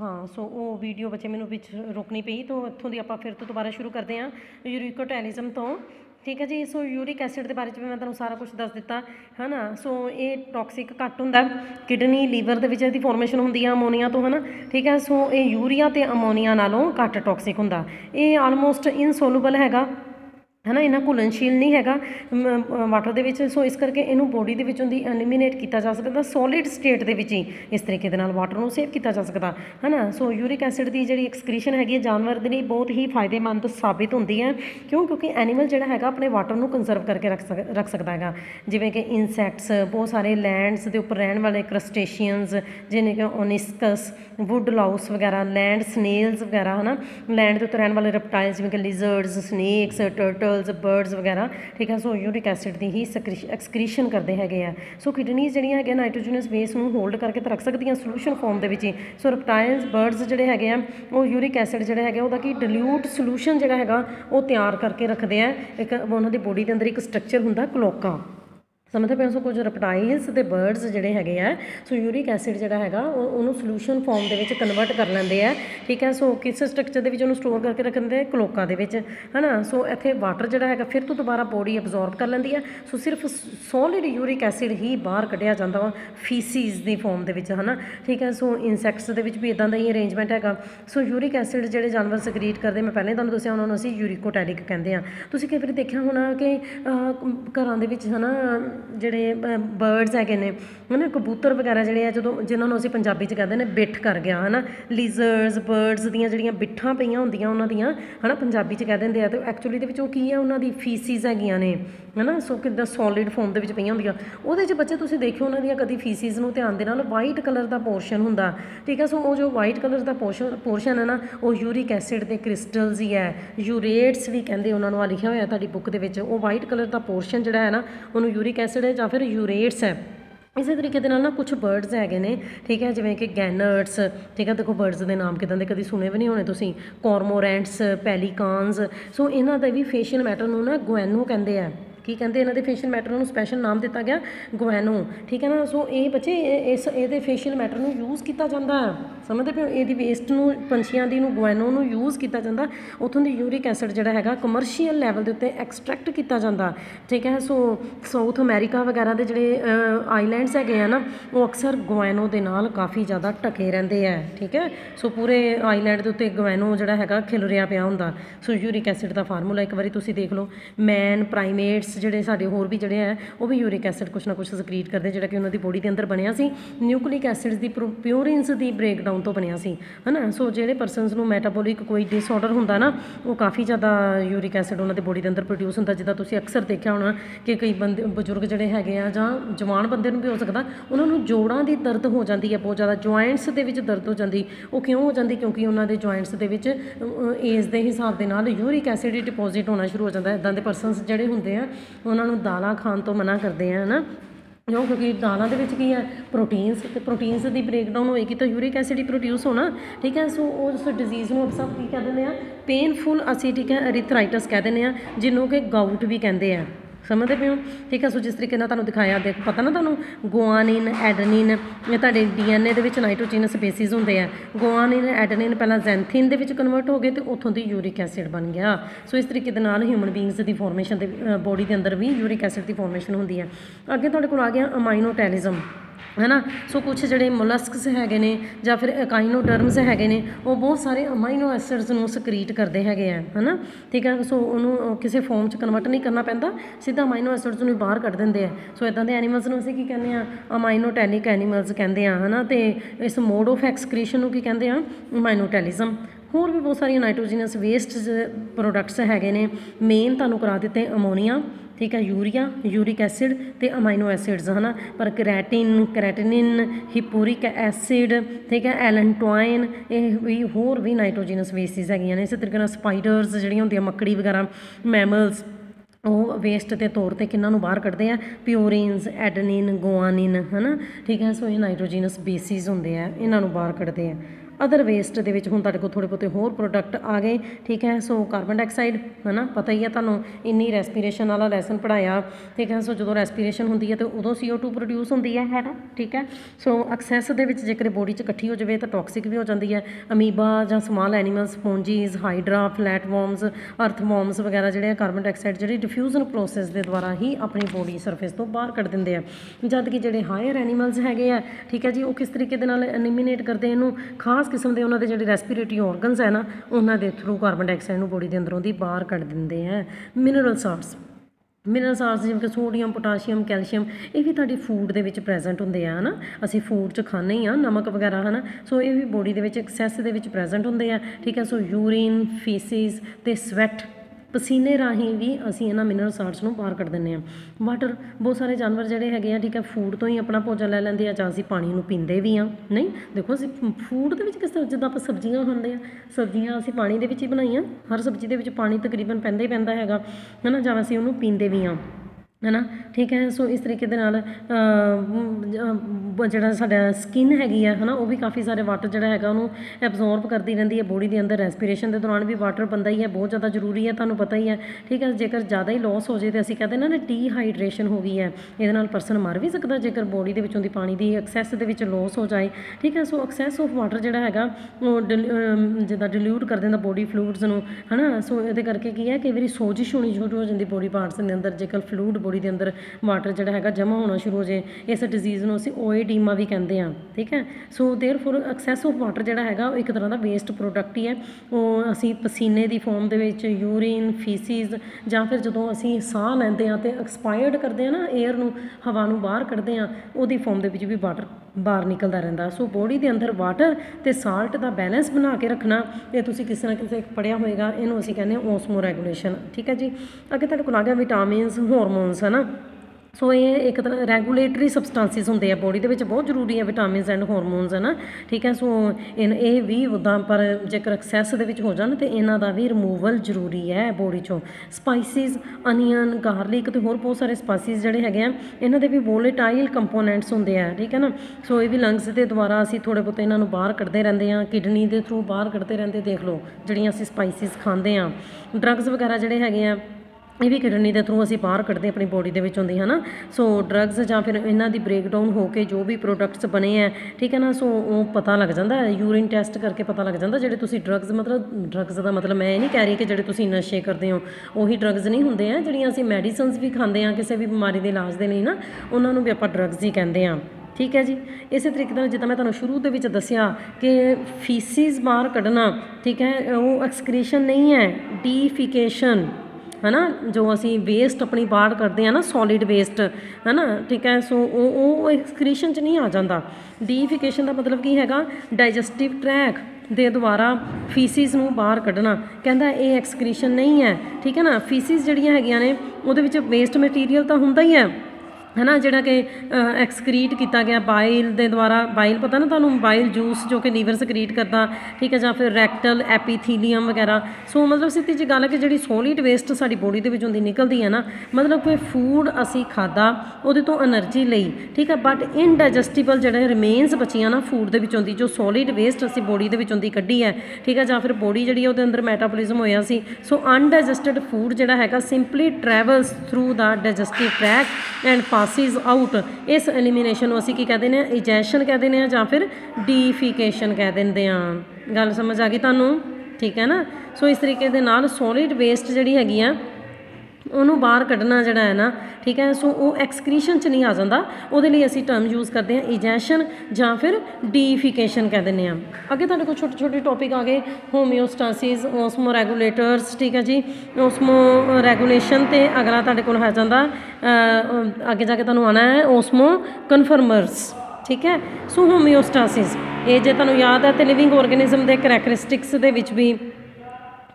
ਹਾਂ, ਸੋ ਉਹ ਵੀਡੀਓ ਬੱਚੇ ਮੈਨੂੰ ਵਿੱਚ ਰੋਕਣੀ ਪਈ, ਤੋਂ ਇੱਥੋਂ ਦੀ ਆਪਾਂ ਫਿਰ ਤੋਂ ਦੁਬਾਰਾ ਸ਼ੁਰੂ ਕਰਦੇ ਹਾਂ ਯੂਰੀਕੋਟੈਲਿਜ਼ਮ ਤੋਂ। ਠੀਕ ਹੈ ਜੀ? ਸੋ ਯੂਰਿਕ ਐਸਿਡ ਦੇ ਬਾਰੇ ਚ ਵੀ ਮੈਂ ਤੁਹਾਨੂੰ ਸਾਰਾ ਕੁਝ ਦੱਸ ਦਿੱਤਾ ਹੈ ਨਾ ਸੋ ਇਹ ਟੌਕਸਿਕ ਘੱਟ ਹੁੰਦਾ, ਕਿਡਨੀ, ਲੀਵਰ ਦੇ ਵਿੱਚ ਇਹਦੀ ਫਾਰਮੇਸ਼ਨ ਹੁੰਦੀ ਆ ਅਮੋਨੀਆ ਤੋਂ ਹੈ ਨਾ ਠੀਕ ਹੈ? ਸੋ ਇਹ ਯੂਰੀਆ ਤੇ ਅਮੋਨੀਆ ਨਾਲੋਂ ਘੱਟ ਟੌਕਸਿਕ ਹੁੰਦਾ। ਇਹ ਆਲਮੋਸਟ ਇਨਸੋਲੂਬਲ ਹੈਗਾ। ਹੈ ਨਾ, ਇੰਨਾ ਘੁਲਣਸ਼ੀਲ ਨਹੀਂ ਹੈਗਾ। ਵਾਟਰ ਦੇ ਵਿੱਚ ਸੋ ਇਸ ਕਰਕੇ ਇਹਨੂੰ ਬੋਡੀ ਦੇ ਵਿੱਚੋਂ ਦੀ ਐਲੀਮੀਨੇਟ ਕੀਤਾ ਜਾ ਸਕਦਾ ਸੋਲਿਡ ਸਟੇਟ ਦੇ ਵਿੱਚ ਹੀ ਇਸ ਤਰੀਕੇ ਦੇ ਨਾਲ ਵਾਟਰ ਨੂੰ ਸੇਵ ਕੀਤਾ ਜਾ ਸਕਦਾ, ਹੈ ਨਾ। ਸੋ ਯੂਰਿਕ ਐਸਿਡ ਦੀ ਜਿਹੜੀ ਐਕਸਕ੍ਰੀਸ਼ਨ ਹੈਗੀ ਹੈ, ਜਾਨਵਰ ਦੇ ਲਈ ਬਹੁਤ ਹੀ ਫਾਇਦੇਮੰਦ ਸਾਬਿਤ ਹੁੰਦੀ ਹੈ। ਕਿਉਂ? ਕਿਉਂਕਿ ਐਨੀਮਲ ਜਿਹੜਾ ਹੈਗਾ, ਆਪਣੇ ਵਾਟਰ ਨੂੰ ਕੰਜ਼ਰਵ ਕਰਕੇ ਰੱਖ ਸਕ, ਰੱਖ ਸਕਦਾ ਹੈਗਾ। ਜਿਵੇਂ ਕਿ ਇਨਸੈਕਟਸ ਬਹੁਤ ਸਾਰੇ ਲੈਂਡਸ ਦੇ ਉੱਪਰ ਰਹਿਣ ਵਾਲੇ ਕਰਸਟੇਸ਼ੀਅਨਸ ਜਿਵੇਂ ਕਿ ਓਨਿਸਕਸ ਵੁੱਡ ਲਾਊਸ ਵਗੈਰਾ ਲੈਂਡ ਸਨੇਲਸ ਵਗੈਰਾ, ਹੈ ਨਾ। ਲੈਂਡ ਦੇ ਉੱਤੇ ਰਹਿਣ ਵਾਲੇ ਰੈਪਟਾਈਲਸ ਜਿਵੇਂ ਕਿ ਲਿਜ਼ਰਡਸ ਸਨੇਕਸ ਟਰਟਲਸ ਬਰਡਸ ਵਗੈਰਾ, ਠੀਕ ਹੈ, ਸੋ ਯੂਰਿਕ ਐਸਿਡ ਦੀ ਹੀ ਐਕਸਕ੍ਰੀਸ਼ਨ ਕਰਦੇ ਹੈਗੇ ਆ। ਸੋ ਕਿਡਨੀਜ਼ ਜਿਹੜੀਆਂ ਹੈਗੀਆਂ, ਨਾਈਟ੍ਰੋਜਨਸ ਬੇਸ ਨੂੰ ਹੋਲਡ ਕਰਕੇ ਤਾਂ ਰੱਖ ਸਕਦੀਆਂ ਸੋਲੂਸ਼ਨ ਫਾਰਮ ਦੇ ਵਿੱਚ ਹੀ। ਸੋ ਰੈਪਟਾਈਲਸ ਬਰਡਸ ਜਿਹੜੇ ਹੈਗੇ ਆ, ਉਹ ਯੂਰਿਕ ਐਸਿਡ ਜਿਹੜਾ ਹੈਗਾ, ਉਹਦਾ ਕੀ ਡਿਲੂਟ ਸੋਲੂਸ਼ਨ ਜਿਹੜਾ ਹੈਗਾ, ਉਹ ਤਿਆਰ ਕਰਕੇ ਰੱਖਦੇ ਆ। ਇੱਕ, ਉਹਨਾਂ ਦੀ ਬੋਡੀ ਦੇ ਅੰਦਰ ਇੱਕ ਸਟਰਕਚਰ ਹੁੰਦਾ ਕਲੋਕਾ ਸਮਝਦੇ ਪਏ ਸੋ ਕੁਝ ਰੈਪਟਾਈਲਸ ਤੇ ਬਰਡਸ ਜਿਹੜੇ ਹੈਗੇ ਆ, ਸੋ ਯੂਰਿਕ ਐਸਿਡ ਜਿਹੜਾ ਹੈਗਾ, ਉਹ ਉਹਨੂੰ ਸੋਲੂਸ਼ਨ ਫਾਰਮ ਦੇ ਵਿੱਚ ਕਨਵਰਟ ਕਰ ਲੈਂਦੇ ਆ, ਠੀਕ ਹੈ? ਸੋ ਕਿਸ ਸਟਰਕਚਰ ਦੇ ਵਿੱਚ ਉਹਨੂੰ ਸਟੋਰ ਕਰਕੇ ਰੱਖਦੇ? ਆ ਕਲੋਕਾਂ ਦੇ ਵਿੱਚ, ਹਨਾ? ਸੋ ਇੱਥੇ ਵਾਟਰ ਜਿਹੜਾ ਹੈਗਾ, ਫਿਰ ਤੋਂ ਦੁਬਾਰਾ ਬੋਡੀ ਅਬਜ਼ੌਰਬ ਕਰ ਲੈਂਦੀ ਹੈ ਸੋ ਸਿਰਫ ਸੋਲਿਡ ਯੂਰਿਕ ਐਸਿਡ ਹੀ ਬਾਹਰ ਕੱਢਿਆ ਜਾਂਦਾ ਵਾ ਫੀਸੀਜ਼ ਦੀ ਫਾਰਮ ਦੇ ਵਿੱਚ, ਹਨਾ? ਠੀਕ ਹੈ? ਸੋ ਇਨਸੈਕਟਸ ਦੇ ਵਿੱਚ ਵੀ ਇਦਾਂ ਦਾ ਹੀ ਅਰੇਂਜਮੈਂਟ ਹੈਗਾ। ਸੋ ਯੂਰਿਕ ਐਸਿਡ ਜਿਹੜੇ ਜਾਨਵਰ ਸਕਰੀਟ ਕਰਦੇ, ਮੈਂ ਪਹਿਲੇ ਤੁਹਾਨੂੰ ਦੱਸਿਆ, ਉਹਨਾਂ ਨੂੰ ਅਸੀਂ ਯੂਰਿਕੋਟੈਲਿਕ ਕਹਿੰਦੇ ਆ। ਤੁਸੀਂ ਕਈ ਵਾਰੀ ਦੇਖਿਆ ਹੋਣਾ ਕਿ ਘਰਾਂ ਦੇ ਵਿੱਚ, ਹਨਾ ਜਿਹੜੇ ਬਰਡਸ ਹੈਗੇ ਨੇ, ਹਨਾ, ਕਬੂਤਰ ਵਗੈਰਾ ਜਿਹੜੇ ਆ, ਜਦੋਂ, ਜਿਨ੍ਹਾਂ ਨੂੰ ਅਸੀਂ ਪੰਜਾਬੀ 'ਚ ਕਹਿੰਦੇ ਨੇ ਬਿੱਠ ਕਰ ਗਿਆ ਹੈ ਨਾ ਲੀਜ਼ਰਸ ਬਰਡਸ ਦੀਆਂ ਜਿਹੜੀਆਂ ਬਿੱਠਾਂ ਪਈਆਂ ਹੁੰਦੀਆਂ, ਉਹਨਾਂ ਦੀਆਂ ਹੈ ਨਾ ਪੰਜਾਬੀ 'ਚ ਕਹਿ ਦਿੰਦੇ ਆ ਅਤੇ ਐਕਚੁਅਲੀ ਦੇ ਵਿੱਚ ਉਹ ਕੀ ਆ, ਉਹਨਾਂ ਦੀ ਫੀਸਿਸ ਹੈਗੀਆਂ ਨੇ ਹਨਾ, ਸੋ ਕਿੱਦਾਂ ਸੋਲਿਡ ਫੋਮ ਦੇ ਵਿੱਚ ਪਈਆਂ ਹੁੰਦੀਆਂ। ਉਹਦੇ 'ਚ ਬੱਚੇ ਤੁਸੀਂ ਦੇਖਿਓ ਉਹਨਾਂ ਦੀਆਂ ਕਦੀ ਫੀਸਿਸ ਨੂੰ ਧਿਆਨ ਦੇ ਨਾਲ ਵਾਈਟ ਕਲਰ ਦਾ ਪੋਰਸ਼ਨ ਹੁੰਦਾ। ਠੀਕ ਹੈ, ਸੋ ਉਹ ਜੋ ਵਾਈਟ ਕਲਰ ਦਾ ਪੋਰਸ਼ਨ ਪੋਰਸ਼ਨ ਹੈ ਨਾ, ਉਹ ਯੂਰਿਕ ਐਸਿਡ ਦੇ ਕ੍ਰਿਸਟਲਸ ਹੀ ਹੈ। ਯੂਰੇਟਸ ਵੀ ਕਹਿੰਦੇ ਉਹਨਾਂ ਨੂੰ ਆ ਲਿਖਿਆ ਹੋਇਆ ਤੁਹਾਡੀ ਬੁੱਕ ਦੇ ਵਿੱਚ। ਉਹ ਵਾਈਟ ਕਲਰ ਦਾ ਪੋਰਸ਼ਨ ਜਿਹੜਾ ਹੈ ਨਾ, ਉਹਨੂੰ ਯੂਰਿਕ ਐਸਿਡ ਹੈ ਜਾਂ ਫਿਰ ਯੂਰੇਟਸ ਹੈ। ਇਸੇ ਤਰੀਕੇ ਦੇ ਨਾਲ ਨਾ ਕੁਝ ਬਰਡਸ ਹੈਗੇ ਨੇ, ਠੀਕ ਹੈ, ਜਿਵੇਂ ਕਿ ਗੈਨਰਟਸ ਠੀਕ ਹੈ, ਦੇਖੋ ਬਰਡਸ ਦੇ ਨਾਮ ਕਿਦਾਂ ਦੇ ਕਦੀ ਸੁਣੇ ਵੀ ਨਹੀਂ ਹੋਣੇ ਤੁਸੀਂ। ਕੋਰਮੋਰੈਂਟਸ ਪੈਲੀਕਾਨਸ ਸੋ ਇਹਨਾਂ ਦਾ ਵੀ ਫੇਸ਼ੀਅਲ ਮੈਟਰ ਨੂੰ ਨਾ ਗੁਐਨੋ ਕਹਿੰਦੇ ਆ। ਕੀ ਕਹਿੰਦੇ ਇਹਨਾਂ ਦੇ ਫੇਸ਼ੀਅਲ ਮੈਟਰ ਨੂੰ ਸਪੈਸ਼ਲ ਨਾਮ ਦਿੱਤਾ ਗਿਆ ਗੁਐਨੋ ਠੀਕ ਹੈ ਨਾ? ਸੋ ਇਹ ਬੱਚੇ ਇਸ, ਇਹਦੇ ਫੇਸ਼ੀਅਲ ਮੈਟਰ ਨੂੰ ਯੂਜ਼ ਕੀਤਾ ਜਾਂਦਾ ਹੈ। ਸਮਝਦੇ ਪਏ ਇਹਦੀ ਵੇਸਟ ਨੂੰ, ਪੰਛੀਆਂ ਦੀ ਨੂੰ ਗੁਐਨੋ ਨੂੰ ਯੂਜ਼ ਕੀਤਾ ਜਾਂਦਾ। ਉਥੋਂ ਦੀ ਯੂਰਿਕ ਐਸਿਡ ਜਿਹੜਾ ਹੈਗਾ ਕਮਰਸ਼ੀਅਲ ਲੈਵਲ ਦੇ ਉੱਤੇ ਐਕਸਟਰੈਕਟ ਕੀਤਾ ਜਾਂਦਾ। ਠੀਕ ਹੈ? ਸੋ ਸਾਊਥ ਅਮਰੀਕਾ ਵਗੈਰਾ ਦੇ ਜਿਹੜੇ ਆਈਲੈਂਡਸ ਹੈਗੇ ਆ ਨਾ, ਉਹ ਅਕਸਰ ਗੁਐਨੋ ਦੇ ਨਾਲ ਕਾਫੀ ਜ਼ਿਆਦਾ ਢਕੇ ਰਹਿੰਦੇ ਆ। ਠੀਕ ਹੈ? ਸੋ ਪੂਰੇ ਆਈਲੈਂਡ ਦੇ ਉੱਤੇ ਗੁਐਨੋ ਜਿਹੜਾ ਹੈਗਾ ਖਿਲਰਿਆ ਪਿਆ ਹੁੰਦਾ। ਸੋ ਯੂਰਿਕ ਐਸਿਡ ਦਾ ਫਾਰਮੂਲਾ ਇੱਕ ਵਾਰੀ ਤੁਸੀਂ ਦੇਖ ਲਓ। ਮੈਨ ਪ੍ਰਾਈਮੇਟਸ ਜਿਹੜੇ ਸਾਡੇ ਹੋਰ ਵੀ ਜਿਹੜੇ ਆ, ਉਹ ਵੀ ਯੂਰਿਕ ਐਸਿਡ ਕੁਛ ਨਾ ਕੁਛ ਸਕਰੀਟ ਕਰਦੇ ਜਿਹੜਾ ਕਿ ਉਹਨਾਂ ਦੀ ਬੋਡੀ ਦੇ ਅੰਦਰ ਬਣਿਆ ਸੀ। ਨਿਊਕਲਿਕ ਐਸਿਡਸ ਦੀ ਪਿਓਰਿਨਸ ਦੀ ਬ੍ਰੇਕਡਾਊਨ ਤੋਂ ਬਣਿਆ ਸੀ, ਹਨਾ? ਸੋ ਜਿਹੜੇ ਪਰਸਨਸ ਨੂੰ ਮੈਟਾਬੋਲਿਕ ਕੋਈ ਡਿਸਆਰਡਰ ਹੁੰਦਾ ਨਾ, ਉਹ ਕਾਫੀ ਜ਼ਿਆਦਾ ਯੂਰਿਕ ਐਸਿਡ ਉਹਨਾਂ ਦੇ ਬੋਡੀ ਦੇ ਅੰਦਰ ਪ੍ਰੋਡਿਊਸ ਹੁੰਦਾ, ਜਿੱਦਾਂ ਤੁਸੀਂ ਅਕਸਰ ਦੇਖਿਆ ਹੋਣਾ ਕਿ ਕਈ ਬੰਦੇ, ਬਜ਼ੁਰਗ ਜਿਹੜੇ ਹੈਗੇ ਆ ਜਾਂ ਜਵਾਨ ਬੰਦੇ ਨੂੰ ਵੀ ਹੋ ਸਕਦਾ, ਉਹਨਾਂ ਨੂੰ ਜੋੜਾਂ ਦੀ ਦਰਦ ਹੋ ਜਾਂਦੀ ਹੈ ਬਹੁਤ ਜ਼ਿਆਦਾ ਜੁਆਇੰਟਸ ਦੇ ਵਿੱਚ ਦਰਦ ਹੋ ਜਾਂਦੀ। ਉਹ ਕਿਉਂ ਹੋ ਜਾਂਦੀ? ਕਿਉਂਕਿ ਉਹਨਾਂ ਦੇ ਜੁਆਇੰਟਸ ਦੇ ਵਿੱਚ ਏਜ ਦੇ ਹਿਸਾਬ ਦੇ ਨਾਲ ਯੂਰਿਕ ਐਸਿਡ ਡਿਪੋਜ਼ਿਟ ਹੋਣਾ ਸ਼ੁਰੂ ਹੋ ਜਾਂਦਾ ਇਦਾਂ ਦੇ ਪਰਸਨਸ ਜਿਹੜੇ ਹੁੰਦੇ ਆ ਉਹਨਾਂ ਨੂੰ ਦਾਲਾਂ ਖਾਣ ਤੋਂ ਮਨਾ ਕਰਦੇ ਆ, ਹਨਾ? ਕਿਉਂ? ਕਿਉਂਕਿ ਦਾਲਾਂ ਦੇ ਵਿੱਚ ਕੀ ਹੈ ਪ੍ਰੋਟੀਨਸ ਤੇ ਪ੍ਰੋਟੀਨਸ ਦੀ ਬ੍ਰੇਕਡਾਊਨ ਹੋਏਗੀ ਤਾਂ ਯੂਰਿਕ ਐਸਿਡ ਹੀ ਪ੍ਰੋਡਿਊਸ ਹੋਣਾ, ਠੀਕ ਹੈ? ਸੋ ਉਸ ਡਿਜ਼ੀਜ਼ ਨੂੰ ਅਕਸਰ ਕੀ ਕਹਿ ਦਿੰਦੇ ਆ? ਪੇਨਫੁਲ ਅਸੀਂ ਠੀਕ ਹੈ? ਅਰੀਥਰਾਈਟਸ ਕਹਿ ਦਿੰਦੇ ਆ, ਜਿਹਨੂੰ ਕਿ ਗਾਊਟ ਵੀ ਕਹਿੰਦੇ ਆ। ਸਮਝਦੇ ਪਏ ਹੋ? ਠੀਕ ਹੈ, ਸੋ ਜਿਸ ਤਰੀਕੇ ਨਾਲ ਤੁਹਾਨੂੰ ਦਿਖਾਇਆ, ਦੇਖ, ਪਤਾ ਨਾ ਤੁਹਾਨੂੰ ਗੁਆਨਿਨ, ਐਡਨਿਨ, ਇਹ ਤੁਹਾਡੇ ਡੀਐਨਏ ਦੇ ਵਿੱਚ ਨਾਈਟ੍ਰੋਜਨਸ ਬੇਸਿਸ ਹੁੰਦੇ ਆ। ਗੁਆਨਿਨ, ਐਡਨਿਨ ਪਹਿਲਾਂ ਜ਼ੈਂਥਿਨ ਦੇ ਵਿੱਚ ਕਨਵਰਟ ਹੋ ਗਏ ਤੇ ਉੱਥੋਂ ਦੀ ਯੂਰਿਕ ਐਸਿਡ ਬਣ ਗਿਆ। ਸੋ ਇਸ ਤਰੀਕੇ ਦੇ ਨਾਲ ਹਿਊਮਨ ਬੀਇੰਗਸ ਦੀ ਫਾਰਮੇਸ਼ਨ ਦੇ ਬੋਡੀ ਦੇ ਅੰਦਰ ਵੀ ਯੂਰਿਕ ਐਸਿਡ ਦੀ ਫਾਰਮੇਸ਼ਨ ਹੁੰਦੀ ਹੈ। ਅੱਗੇ ਤੁਹਾਡੇ ਕੋਲ ਆ ਗਿਆ ਅਮਾਈਨੋਟੈਲਿਜ਼ਮ ਹੈ ਨਾ ਸੋ ਕੁਝ ਜਿਹੜੇ ਮੋਲਸਕਸ ਹੈਗੇ ਨੇ ਜਾਂ ਫਿਰ ਐਕਾਈਨੋਡਰਮਸ ਹੈਗੇ ਨੇ, ਉਹ ਬਹੁਤ ਸਾਰੇ ਅਮਾਈਨੋ ਐਸਿਡਸ ਨੂੰ ਸਕਰੀਟ ਕਰਦੇ ਹੈਗੇ ਆ, ਹੈਨਾ? ਠੀਕ ਹੈ ਸੋ ਉਹਨੂੰ ਕਿਸੇ ਫਾਰਮ 'ਚ ਕਨਵਰਟ ਨਹੀਂ ਕਰਨਾ ਪੈਂਦਾ, ਸਿੱਧਾ ਅਮਾਈਨੋ ਐਸਿਡਸ ਨੂੰ ਹੀ ਬਾਹਰ ਕੱਢ ਦਿੰਦੇ ਆ। ਸੋ ਇਦਾਂ ਦੇ ਐਨੀਮਲਸ ਨੂੰ ਅਸੀਂ ਕੀ ਕਹਿੰਦੇ ਆ? ਅਮਾਈਨੋਟੈਲਿਕ ਐਨੀਮਲਸ ਕਹਿੰਦੇ ਆ ਨਾ ਤੇ ਇਸ ਮੋਡ ਆਫ ਐਕਸਕ੍ਰੀਸ਼ਨ ਨੂੰ ਕੀ ਕਹਿੰਦੇ ਆ? ਅਮਾਈਨੋਟੈਲਿਜ਼ਮ ਹੋਰ ਵੀ ਬਹੁਤ ਸਾਰੀਆਂ ਨਾਈਟ੍ਰੋਜਨਸ ਵੇਸਟ ਪ੍ਰੋਡਕਟਸ ਹੈਗੇ ਨੇ। ਮੇਨ ਤੁਹਾਨੂੰ ਕਰਾ ਦਿੱਤੇ ਅਮੋਨੀਆ। ਠੀਕ ਹੈ, ਯੂਰੀਆ, ਯੂਰਿਕ ਐਸਿਡ ਤੇ ਅਮਾਈਨੋ ਐਸਿਡਸ, ਹਨਾ? ਪਰ ਕ੍ਰੈਟਿਨ, ਕ੍ਰੈਟਿਨਿਨ, ਹਿਪੋਰਿਕ ਐਸਿਡ, ਠੀਕ ਹੈ ਐਲੈਂਟੋਇਨ ਇਹ ਵੀ ਹੋਰ ਵੀ ਨਾਈਟ੍ਰੋਜਨਸ ਵੇਸਿਸ ਹੈਗੀਆਂ ਨੇ। ਇਸੇ ਤਰੀਕੇ ਨਾਲ ਸਪਾਈਡਰਸ ਜਿਹੜੀਆਂ ਹੁੰਦੀਆਂ, ਮੱਕੜੀ ਵਗੈਰਾ, ਮੈਮਲਸ, ਉਹ ਵੇਸਟ ਦੇ ਤੌਰ ਤੇ ਕਿੰਨਾਂ ਨੂੰ ਬਾਹਰ ਕੱਢਦੇ ਆ? ਪਿਓਰਿਨਸ, ਐਡਨਿਨ, ਗੁਆਨਿਨ, ਹਨਾ? ਠੀਕ ਹੈ, ਸੋ ਇਹ ਨਾਈਟ੍ਰੋਜਨਸ ਬੇਸਿਸ ਹੁੰਦੇ ਆ, ਇਹਨਾਂ ਨੂੰ ਬਾਹਰ ਕੱਢਦੇ ਆ। ਅਦਰ ਵੇਸਟ ਦੇ ਵਿੱਚ ਹੁਣ ਤੁਹਾਡੇ ਕੋਲ ਥੋੜੇ ਬਹੁਤੇ ਹੋਰ ਪ੍ਰੋਡਕਟ ਆ ਗਏ, ਠੀਕ ਹੈ? ਸੋ ਕਾਰਬਨ ਡਾਈਆਕਸਾਈਡ ਹਨਾ? ਪਤਾ ਹੀ ਹੈ ਤੁਹਾਨੂੰ, ਇੰਨੀ ਰੈਸਪੀਰੇਸ਼ਨ ਵਾਲਾ ਲੈਸਨ ਪੜਾਇਆ ਠੀਕ ਹੈ? ਸੋ ਜਦੋਂ ਰੈਸਪੀਰੇਸ਼ਨ ਹੁੰਦੀ ਹੈ ਤੇ ਉਦੋਂ CO2 ਪ੍ਰੋਡਿਊਸ ਹੁੰਦੀ ਹੈ ਹੈ ਨਾ? ਠੀਕ ਹੈ? ਸੋ ਐਕਸੈਸ ਦੇ ਵਿੱਚ ਜੇਕਰ ਬੋਡੀ 'ਚ ਇਕੱਠੀ ਹੋ ਜਾਵੇ ਤਾਂ ਟੌਕਸਿਕ ਵੀ ਹੋ ਜਾਂਦੀ ਹੈ। ਅਮੀਬਾ ਜਾਂ small animals sponges hydra flat worms earth worms ਵਗੈਰਾ ਜਿਹੜੇ ਆ ਕਾਰਬਨ ਡਾਈਆਕਸਾਈਡ ਜਿਹੜੀ ਡਿਫਿਊਜ਼ਨ ਪ੍ਰੋਸੈਸ ਦੇ ਦੁਆਰਾ ਹੀ ਆਪਣੀ ਬੋਡੀ ਸਰਫੇਸ ਤੋਂ ਬਾਹਰ ਕੱਢ ਦਿੰਦੇ ਆ। ਜਦ ਕਿ ਜਿਹੜੇ ਹਾਇਰ ਐਨੀਮਲਸ ਹੈਗੇ ਆ, ਠੀਕ ਹੈ ਜੀ, ਉਹ ਕਿਸ ਤਰੀਕੇ ਦੇ ਨਾਲ ਐਲੀਮੀਨੇਟ ਕਰਦੇ ਇਹਨੂੰ? ਖਾਸ ਖਾਸ ਕਿਸਮ ਦੇ ਉਹਨਾਂ ਦੇ ਜਿਹੜੇ ਰੈਸਪੀਰੇਟਰੀ ਆਰਗਨਸ ਹੈ ਨਾ, ਉਹਨਾਂ ਦੇ ਥਰੂ ਕਾਰਬਨ ਡਾਈਆਕਸਾਈਡ ਨੂੰ ਬੋਡੀ ਦੇ ਅੰਦਰੋਂ ਦੀ ਬਾਹਰ ਕੱਢ ਦਿੰਦੇ ਹੈ ਮਿਨਰਲ ਸਾਲਟਸ ਮਿਨਰਲ ਸਾਲਟਸ ਜਿਵੇਂ ਕਿ ਸੋਡੀਅਮ ਪੋਟਾਸ਼ੀਅਮ ਕੈਲਸ਼ੀਅਮ ਇਹ ਵੀ ਤੁਹਾਡੀ ਫੂਡ ਦੇ ਵਿੱਚ ਪ੍ਰੈਜ਼ੈਂਟ ਹੁੰਦੇ ਆ, ਹਨਾ? ਅਸੀਂ ਫੂਡ 'ਚ ਖਾਂਦੇ ਹੀ ਆ, ਨਮਕ ਵਗੈਰਾ, ਹਨਾ? ਸੋ ਇਹ ਵੀ ਬੋਡੀ ਦੇ ਵਿੱਚ ਐਕਸੈਸ ਦੇ ਵਿੱਚ ਪ੍ਰੈਜ਼ੈਂਟ ਹੁੰਦੇ ਆ, ਠੀਕ ਹੈ? ਸੋ ਯੂਰੀਨ ਫੀਸਿਸ ਤੇ ਸਵੈਟ ਪਸੀਨੇ ਰਾਹੀਂ ਵੀ ਅਸੀਂ ਇਹਨਾਂ ਮਿਨਰਲ ਸਾਲਟਸ ਨੂੰ ਬਾਹਰ ਕੱਢ ਦਿੰਦੇ ਹਾਂ। ਵਾਟਰ ਬਹੁਤ ਸਾਰੇ ਜਾਨਵਰ ਜਿਹੜੇ ਹੈਗੇ ਆ, ਠੀਕ ਹੈ ਫੂਡ ਤੋਂ ਹੀ ਆਪਣਾ ਭੋਜਨ ਲੈ ਲੈਂਦੇ ਆ ਜਾਂ ਅਸੀਂ ਪਾਣੀ ਨੂੰ ਪੀਂਦੇ ਵੀ ਆ ਨਹੀਂ? ਦੇਖੋ ਅਸੀਂ ਫੂਡ ਦੇ ਵਿੱਚ ਕਿਸ ਤਰ੍ਹਾਂ, ਜਿੱਦਾਂ ਆਪਾਂ ਸਬਜ਼ੀਆਂ ਖਾਂਦੇ ਆ ਸਬਜ਼ੀਆਂ ਅਸੀਂ ਪਾਣੀ ਦੇ ਵਿੱਚ ਹੀ ਬਣਾਈਆਂ, ਹਰ ਸਬਜ਼ੀ ਦੇ ਵਿੱਚ ਪਾਣੀ ਤਕਰੀਬਨ ਪੈਂਦਾ ਹੀ ਪੈਂਦਾ ਹੈਗਾ ਹੈ ਨਾ ਜਾਂ ਅਸੀਂ ਉਹਨੂੰ ਪੀਂਦੇ ਵੀ ਆ ਹੈ ਨਾ ਠੀਕ ਹੈ? ਸੋ ਇਸ ਤਰੀਕੇ ਦੇ ਨਾਲ ਜਿਹੜਾ ਸਾਡਾ ਸਕਿਨ ਹੈਗੀ ਆ ਹੈ ਨਾ ਉਹ ਵੀ ਕਾਫੀ ਸਾਰੇ ਵਾਟਰ ਜਿਹੜਾ ਹੈਗਾ, ਉਹਨੂੰ ਐਬਜ਼ੋਰਬ ਕਰਦੀ ਰਹਿੰਦੀ ਹੈ ਬੋਡੀ ਦੇ ਅੰਦਰ। ਰੈਸਪੀਰੇਸ਼ਨ ਦੇ ਦੌਰਾਨ ਵੀ ਵਾਟਰ ਬੰਦਾ ਹੀ ਹੈ, ਬਹੁਤ ਜ਼ਿਆਦਾ ਜ਼ਰੂਰੀ ਹੈ, ਤੁਹਾਨੂੰ ਪਤਾ ਹੀ ਹੈ। ਠੀਕ ਹੈ? ਜੇਕਰ ਜ਼ਿਆਦਾ ਹੀ ਲਾਸ ਹੋ ਜੇ ਤੇ ਅਸੀਂ ਕਹਿੰਦੇ ਨਾ ਨਾ ਡੀਹਾਈਡਰੇਸ਼ਨ ਹੋ ਗਈ ਹੈ। ਇਹਦੇ ਨਾਲ ਪਰਸਨ ਮਰ ਵੀ ਸਕਦਾ, ਜੇਕਰ ਬੋਡੀ ਦੇ ਵਿੱਚੋਂ ਦੀ ਪਾਣੀ ਦੀ ਐਕਸੈਸ ਦੇ ਵਿੱਚ ਲਾਸ ਹੋ ਜਾਏ। ਠੀਕ ਹੈ? ਸੋ ਐਕਸੈਸ ਆਫ ਵਾਟਰ ਜਿਹੜਾ ਹੈਗਾ, ਉਹ ਜਿੱਦਾਂ ਡਿਲੂਟ ਕਰ ਦਿੰਦਾ ਬੋਡੀ ਫਲੂਇਡਸ ਨੂੰ ਹੈ ਨਾ ਸੋ ਇਹਦੇ ਕਰਕੇ ਕੀ ਹੈ, ਕਈ ਵਾਰੀ ਸੋਜਿਸ਼ ਹੋਣੀ ਸ਼ੁਰੂ ਹੋ ਜਾਂਦੀ ਬੋਡੀ ਪਾਰਟਸ ਦੇ ਅੰਦਰ, ਜੇਕਰ ਫਲੂਇਡ ਤੂੜੀ ਦੇ ਅੰਦਰ ਵਾਟਰ ਜਿਹੜਾ ਹੈਗਾ ਜਮ੍ਹਾਂ ਹੋਣਾ ਸ਼ੁਰੂ ਹੋ ਜੇ ਇਸ ਡਿਜ਼ੀਜ਼ ਨੂੰ ਅਸੀਂ ਓਏ ਡੀਮਾ ਵੀ ਕਹਿੰਦੇ ਆ ਠੀਕ ਹੈ? So therefore excess of water ਜਿਹੜਾ ਹੈਗਾ ਇੱਕ ਤਰ੍ਹਾਂ ਦਾ ਵੇਸਟ ਪ੍ਰੋਡਕਟ ਹੀ ਹੈ। ਉਹ ਅਸੀਂ ਪਸੀਨੇ ਦੀ ਫਾਰਮ ਦੇ ਵਿੱਚ ਯੂਰੀਨ ਫੀਸਿਸ ਜਾਂ ਫਿਰ ਜਦੋਂ ਅਸੀਂ ਸਾਹ ਲੈਂਦੇ ਆ ਤੇ ਐਕਸਪਾਇਰਡ ਕਰਦੇ ਆ ਨਾ 에ਅਰ ਨੂੰ, ਹਵਾ ਨੂੰ ਬਾਹਰ ਕੱਢਦੇ ਆ ਉਹਦੀ ਫਾਰਮ ਦੇ ਵਿੱਚ ਵੀ ਵਾਟਰ ਬਾਹਰ ਨਿਕਲਦਾ ਰਹਿੰਦਾ। ਸੋ ਬੋਡੀ ਦੇ ਅੰਦਰ ਵਾਟਰ ਤੇ ਸਾਲਟ ਦਾ ਬੈਲੈਂਸ ਬਣਾ ਕੇ ਰੱਖਣਾ, ਇਹ ਤੁਸੀਂ ਕਿਸੇ ਨਾ ਕਿਸੇ ਪੜਿਆ ਹੋਏਗਾ, ਇਹਨੂੰ ਅਸੀਂ ਕਹਿੰਦੇ ਹਾਂ ਓਸਮੋ ਰੈਗੂਲੇਸ਼ਨ ਠੀਕ ਹੈ ਜੀ? ਅੱਗੇ ਤੁਹਾਡੇ ਕੋਲ ਆ ਗਿਆ ਵਿਟਾਮਿਨਸ ਹਾਰਮੋਨਸ ਹੈ ਨਾ? ਸੋ ਇਹ ਇੱਕ ਤਰ੍ਹਾਂ ਰੈਗੂਲੇਟਰੀ ਸਬਸਟੈਂਸਿਸ ਹੁੰਦੇ ਆ ਬੋਡੀ ਦੇ ਵਿੱਚ, ਬਹੁਤ ਜ਼ਰੂਰੀ ਹੈ ਵਿਟਾਮਿਨਸ ਐਂਡ ਹਾਰਮੋਨਸ ਹੈ ਨਾ ਠੀਕ ਹੈ? ਸੋ ਇਨ, ਇਹ ਵੀ ਉਦਾਂ ਪਰ ਜੇਕਰ ਐਕਸੈਸ ਦੇ ਵਿੱਚ ਹੋ ਜਾਣ ਤੇ ਇਹਨਾਂ ਦਾ ਵੀ ਰਿਮੂਵਲ ਜ਼ਰੂਰੀ ਹੈ ਬੋਡੀ ਚੋਂ। ਸਪਾਈਸਿਸ ਅਨੀਅਨ ਗਾਰਲਿਕ ਤੇ ਹੋਰ ਬਹੁਤ ਸਾਰੇ ਸਪਾਈਸਿਸ ਜਿਹੜੇ ਹੈਗੇ ਆ, ਇਹਨਾਂ ਦੇ ਵੀ ਵੋਲੇਟਾਈਲ ਕੰਪੋਨੈਂਟਸ ਹੁੰਦੇ ਆ, ਠੀਕ ਹੈ ਨਾ? ਸੋ ਇਹ ਵੀ ਲੰਗਸ ਦੇ ਦੁਆਰਾ ਅਸੀਂ ਥੋੜੇ ਬਹੁਤੇ ਇਹਨਾਂ ਨੂੰ ਬਾਹਰ ਕੱਢਦੇ ਰਹਿੰਦੇ ਆ, ਕਿਡਨੀ ਦੇ ਥਰੂ ਬਾਹਰ ਕੱਢਦੇ ਰਹਿੰਦੇ, ਦੇਖ ਲਓ, ਜਿਹੜੀਆਂ ਅਸੀਂ ਸਪਾਈਸਿਸ ਖਾਂਦੇ ਆ। ਡਰੱਗਸ ਵਗੈਰਾ ਜਿਹੜੇ ਹੈਗੇ ਆ ਇਹ ਵੀ ਕਿਡਨੀ ਦੇ ਥਰੂ ਅਸੀਂ ਬਾਹਰ ਕੱਢਦੇ ਆਪਣੀ ਬੋਡੀ ਦੇ ਵਿੱਚ ਹੁੰਦੀ ਹੈ ਨਾ ਸੋ ਡਰੱਗਸ ਜਾਂ ਫਿਰ ਇਹਨਾਂ ਦੀ ਬ੍ਰੇਕਡਾਊਨ ਹੋ ਕੇ ਜੋ ਵੀ ਪ੍ਰੋਡਕਟਸ ਬਣੇ ਆ, ਠੀਕ ਹੈ ਨਾ? ਸੋ ਉਹ ਪਤਾ ਲੱਗ ਜਾਂਦਾ ਯੂਰਿਨ ਟੈਸਟ ਕਰਕੇ ਪਤਾ ਲੱਗ ਜਾਂਦਾ ਜਿਹੜੇ ਤੁਸੀਂ ਡਰੱਗਸ ਮਤਲਬ ਡਰੱਗਸ ਦਾ ਮਤਲਬ ਮੈਂ ਇਹ ਨਹੀਂ ਕਹਿ ਰਹੀ ਕਿ ਜਿਹੜੇ ਤੁਸੀਂ ਨਸ਼ੇ ਕਰਦੇ ਹੋ, ਉਹੀ ਡਰੱਗਸ ਨਹੀਂ ਹੁੰਦੇ ਆ, ਜਿਹੜੀਆਂ ਅਸੀਂ ਮੈਡੀਸਿਨਸ ਵੀ ਖਾਂਦੇ ਆ ਕਿਸੇ ਵੀ ਬਿਮਾਰੀ ਦੇ ਇਲਾਜ ਦੇ ਲਈ, ਨਾ? ਉਹਨਾਂ ਨੂੰ ਵੀ ਆਪਾਂ ਡਰੱਗਸ ਹੀ ਕਹਿੰਦੇ ਆ ਠੀਕ ਹੈ ਜੀ? ਇਸੇ ਤਰੀਕੇ ਨਾਲ ਜਿੱਦਾਂ ਮੈਂ ਤੁਹਾਨੂੰ ਸ਼ੁਰੂ ਦੇ ਵਿੱਚ ਦੱਸਿਆ ਕਿ ਫੀਸਿਸ ਬਾਹਰ ਕੱਢਣਾ, ਠੀਕ ਹੈ? ਉਹ ਐਕਸਕ੍ਰੀਸ਼ਨ ਨਹੀਂ ਹੈ ਡੀਫਿਕੇਸ਼ਨ ਹੈ ਨਾ ਜੋ ਅਸੀਂ ਵੇਸਟ ਆਪਣੀ ਬਾਹਰ ਕਰਦੇ ਆ ਨਾ ਸੋਲਿਡ ਵੇਸਟ ਹੈ ਨਾ ਠੀਕ ਹੈ? ਸੋ ਉਹ ਉਹ ਐਕਸਕ੍ਰੀਸ਼ਨ ਚ ਨਹੀਂ ਆ ਜਾਂਦਾ। ਡੀਫਿਕੇਸ਼ਨ ਦਾ ਮਤਲਬ ਕੀ ਹੈਗਾ? ਡਾਈਜੈਸਟਿਵ ਟਰੈਕ ਦੇ ਦੁਆਰਾ ਫੀਸਿਸ ਨੂੰ ਬਾਹਰ ਕੱਢਣਾ। ਕਹਿੰਦਾ ਇਹ ਐਕਸਕ੍ਰੀਸ਼ਨ ਨਹੀਂ ਹੈ, ਠੀਕ ਹੈ ਨਾ? ਫੀਸਿਸ ਜਿਹੜੀਆਂ ਹੈਗੀਆਂ ਨੇ, ਉਹਦੇ ਵਿੱਚ ਵੇਸਟ ਮਟੀਰੀਅਲ ਤਾਂ ਹੁੰਦਾ ਹੀ ਹੈ। ਹੈ ਨਾ ਜਿਹੜਾ ਕਿ ਐਕਸਕ੍ਰੀਟ ਕੀਤਾ ਗਿਆ ਬਾਇਲ ਦੇ ਦੁਆਰਾ। ਬਾਇਲ ਪਤਾ ਨਾ ਤੁਹਾਨੂੰ ਬਾਇਲ ਜੂਸ ਜੋ ਕਿ ਲੀਵਰ ਸਕ੍ਰੀਟ ਕਰਦਾ, ਠੀਕ ਹੈ, ਜਾਂ ਫਿਰ ਰੈਕਟਲ ਐਪੀਥੀਲੀਅਮ ਵਗੈਰਾ। ਸੋ ਮਤਲਬ ਸਿੱਧੀ ਜੀ ਗੱਲ ਹੈ ਕਿ ਜਿਹੜੀ ਸੋਲਿਡ ਵੇਸਟ ਸਾਡੀ ਬੋਡੀ ਦੇ ਵਿੱਚੋਂ ਦੀ ਨਿਕਲਦੀ ਹੈ ਨਾ, ਮਤਲਬ ਕਿ ਫੂਡ ਅਸੀਂ ਖਾਦਾ ਉਹਦੇ ਤੋਂ એનર્ਜੀ ਲਈ, ਠੀਕ ਹੈ ਬਟ ਇਨਡਾਈਜੈਸਟੀਬਲ ਜਿਹੜੇ ਰਿਮੇਨਸ ਬਚੀਆਂ ਨਾ ਫੂਡ ਦੇ ਵਿੱਚੋਂ ਦੀ, ਜੋ ਸੋਲਿਡ ਵੇਸਟ ਅਸੀਂ ਬੋਡੀ ਦੇ ਵਿੱਚੋਂ ਦੀ ਕੱਢੀ ਹੈ, ਠੀਕ ਹੈ, ਜਾਂ ਫਿਰ ਬੋਡੀ ਜਿਹੜੀ ਉਹਦੇ ਅੰਦਰ ਮੈਟਾਬੋਲਿਜ਼ਮ ਹੋਇਆ ਸੀ। ਸੋ ਅਨਡਾਈਜੈਸਟਿਡ ਫੂਡ ਜਿਹੜਾ ਹੈਗਾ simply travels through the digestive tract and passes out ਇਸ ਐਲੀਮੀਨੇਸ਼ਨ ਨੂੰ ਅਸੀਂ ਕੀ ਕਹਿੰਦੇ ਨੇ ਇਜੈਸ਼ਨ ਕਹਿੰਦੇ ਨੇ ਜਾਂ ਫਿਰ ਡੀਫੀਕੇਸ਼ਨ ਕਹਿ ਦਿੰਦੇ ਆ ਗੱਲ ਸਮਝ ਆ ਗਈ ਤੁਹਾਨੂੰ? ਠੀਕ ਹੈ ਨਾ? ਸੋ ਇਸ ਤਰੀਕੇ ਦੇ ਨਾਲ ਸੋਲਿਡ ਵੇਸਟ ਜਿਹੜੀ ਹੈਗੀ ਆ ਉਹਨੂੰ ਬਾਹਰ ਕੱਢਣਾ ਜਿਹੜਾ ਹੈ ਨਾ, ਠੀਕ ਹੈ? ਸੋ ਉਹ ਐਕਸਕ੍ਰੀਸ਼ਨ ਚ ਨਹੀਂ ਆ ਜਾਂਦਾ। ਉਹਦੇ ਲਈ ਅਸੀਂ ਟਰਮ ਯੂਜ਼ ਕਰਦੇ ਹਾਂ ਇਜੈਸ਼ਨ ਜਾਂ ਫਿਰ ਡੀਫਿਕੇਸ਼ਨ ਕਹਿ ਦਿੰਦੇ ਆ ਅੱਗੇ ਤੁਹਾਡੇ ਕੋਲ ਛੋਟੇ ਛੋਟੇ ਟੌਪਿਕ ਆ ਗਏ ਹੋਮਿਓਸਟਾਸਿਸ ਓਸਮੋ ਰੈਗੂਲੇਟਰਸ ਠੀਕ ਹੈ ਜੀ? ਓਸਮੋ ਰੈਗੂਲੇਸ਼ਨ ਤੇ ਅਗਲਾ ਤੁਹਾਡੇ ਕੋਲ ਹੈ ਜਾਂਦਾ ਅੱਗੇ ਜਾ ਕੇ ਤੁਹਾਨੂੰ ਆਣਾ ਹੈ ਓਸਮੋ ਕਨਫਰਮਰਸ ਠੀਕ ਹੈ? ਸੋ ਹੋਮਿਓਸਟਾਸਿਸ ਇਹ ਜੇ ਤੁਹਾਨੂੰ ਯਾਦ ਹੈ ਤੇ ਲਿਵਿੰਗ ਆਰਗੇਨਿਜ਼ਮ ਦੇ ਕਰੈਕਟਰਿਸਟਿਕਸ ਦੇ ਵਿੱਚ ਵੀ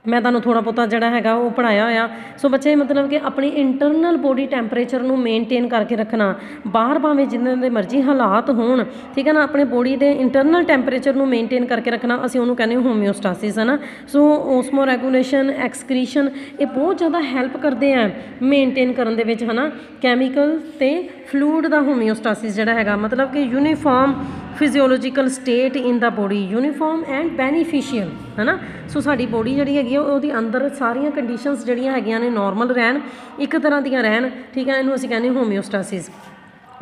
ਮੈਂ ਤੁਹਾਨੂੰ ਥੋੜ੍ਹਾ ਬਹੁਤਾ ਜਿਹੜਾ ਹੈਗਾ ਉਹ ਪੜ੍ਹਾਇਆ ਹੋਇਆ। ਸੋ ਬੱਚੇ, ਮਤਲਬ ਕਿ ਆਪਣੀ ਇੰਟਰਨਲ ਬੋਡੀ ਟੈਂਪਰੇਚਰ ਨੂੰ ਮੇਨਟੇਨ ਕਰਕੇ ਰੱਖਣਾ, ਬਾਹਰ ਭਾਵੇਂ ਜਿੰਨੇ ਦੇ ਮਰਜ਼ੀ ਹਾਲਾਤ ਹੋਣ, ਠੀਕ ਹੈ ਨਾ, ਆਪਣੇ ਬੋਡੀ ਦੇ ਇੰਟਰਨਲ ਟੈਂਪਰੇਚਰ ਨੂੰ ਮੇਨਟੇਨ ਕਰਕੇ ਰੱਖਣਾ, ਅਸੀਂ ਉਹਨੂੰ ਕਹਿੰਦੇ ਹੋਮਿਓਸਟਾਸਿਸ ਹੈ ਨਾ। ਸੋ ਓਸਮੋ ਰੈਗੂਲੇਸ਼ਨ ਐਕਸਕ੍ਰੀਸ਼ਨ ਇਹ ਬਹੁਤ ਜ਼ਿਆਦਾ ਹੈਲਪ ਕਰਦੇ ਆ ਮੇਨਟੇਨ ਕਰਨ ਦੇ ਵਿੱਚ, ਹੈ ਨਾ। ਕੈਮੀਕਲ ਤੇ ਫਲੂਇਡ ਦਾ ਹੋਮਿਓਸਟਾਸਿਸ ਜਿਹੜਾ ਹੈਗਾ, ਮਤਲਬ ਕਿ uniform physiological state in the body uniform and beneficial ਹੈਨਾ? ਸੋ ਸਾਡੀ ਬੋਡੀ ਜਿਹੜੀ ਹੈਗੀ ਆ, ਉਹਦੇ ਅੰਦਰ ਸਾਰੀਆਂ ਕੰਡੀਸ਼ਨਸ ਜਿਹੜੀਆਂ ਹੈਗੀਆਂ ਨੇ ਨਾਰਮਲ ਰਹਿਣ, ਇੱਕ ਤਰ੍ਹਾਂ ਦੀਆਂ ਰਹਿਣ, ਠੀਕ ਹੈ? ਇਹਨੂੰ ਅਸੀਂ ਕਹਿੰਦੇ ਹੋਮਿਓਸਟਾਸਿਸ